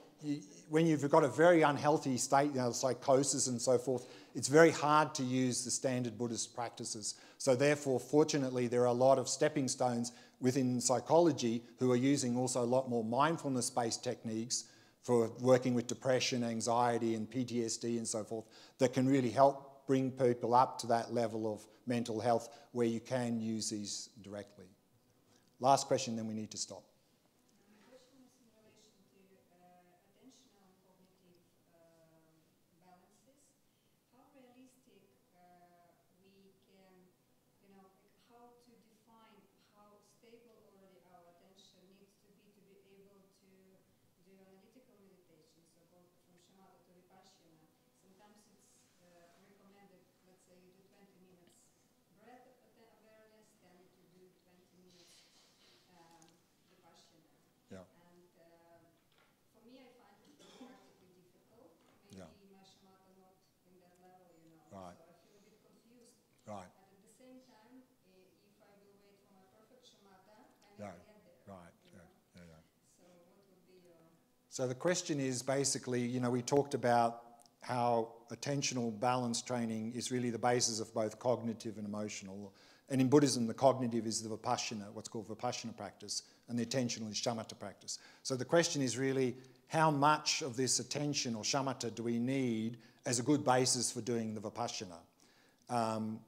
when you've got a very unhealthy state, you know, psychosis and so forth, it's very hard to use the standard Buddhist practices. So therefore, fortunately, there are a lot of stepping stones within psychology who are using also a lot more mindfulness-based techniques for working with depression, anxiety, and PTSD and so forth that can really help bring people up to that level of mental health where you can use these directly. Last question, then we need to stop. My question is in relation to uh, attentional and cognitive um, balances. How realistic uh, we can, you know, like how to define how stable already our attention needs to be to be able to do analytical meditation, so go from shamatha to vipassana. Sometimes it's uh, recommended, let's say you do 20 minutes breath atte- awareness, then you do 20 minutes um, vipassana. Yeah. And um, for me, I find it practically difficult. Maybe Yeah. my shamatha not in that level, you know. Right. So I feel a bit confused. Right, But at the same time, i- if I will wait for my perfect shamatha, I Yeah, never get there. right, you yeah, know. yeah, yeah. So what would be your So the question is basically, you know, we talked about how attentional balance training is really the basis of both cognitive and emotional. And in Buddhism, the cognitive is the vipassana, what's called vipassana practice, and the attentional is shamatha practice. So the question is really, how much of this attention or shamatha do we need as a good basis for doing the vipassana? Um,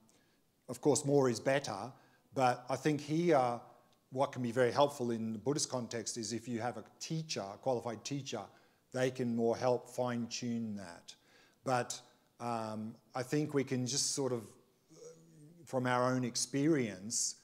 of course, more is better, but I think here what can be very helpful in the Buddhist context is if you have a teacher, a qualified teacher, they can more help fine tune that. But um, I think we can just sort of, from our own experience,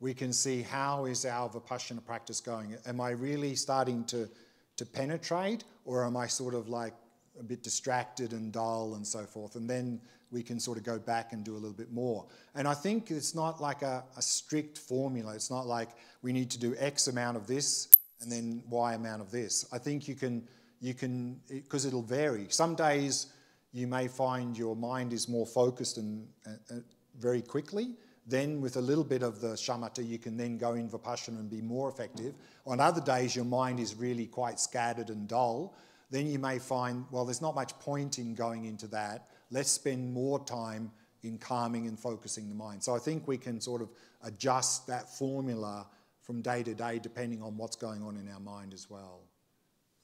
we can see how is our Vipassana practice going. Am I really starting to, to penetrate, or am I sort of like a bit distracted and dull and so forth? And then we can sort of go back and do a little bit more. And I think it's not like a, a strict formula. It's not like we need to do X amount of this and then Y amount of this. I think you can, you can, because it'll vary. Some days you may find your mind is more focused and uh, very quickly. Then, with a little bit of the shamatha, you can then go in vipassana and be more effective. On other days, your mind is really quite scattered and dull. Then you may find, well, there's not much point in going into that. Let's spend more time in calming and focusing the mind. So I think we can sort of adjust that formula from day to day depending on what's going on in our mind as well.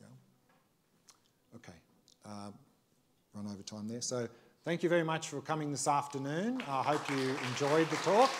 Yeah. Okay. Uh, run over time there. So thank you very much for coming this afternoon. I hope you enjoyed the talk.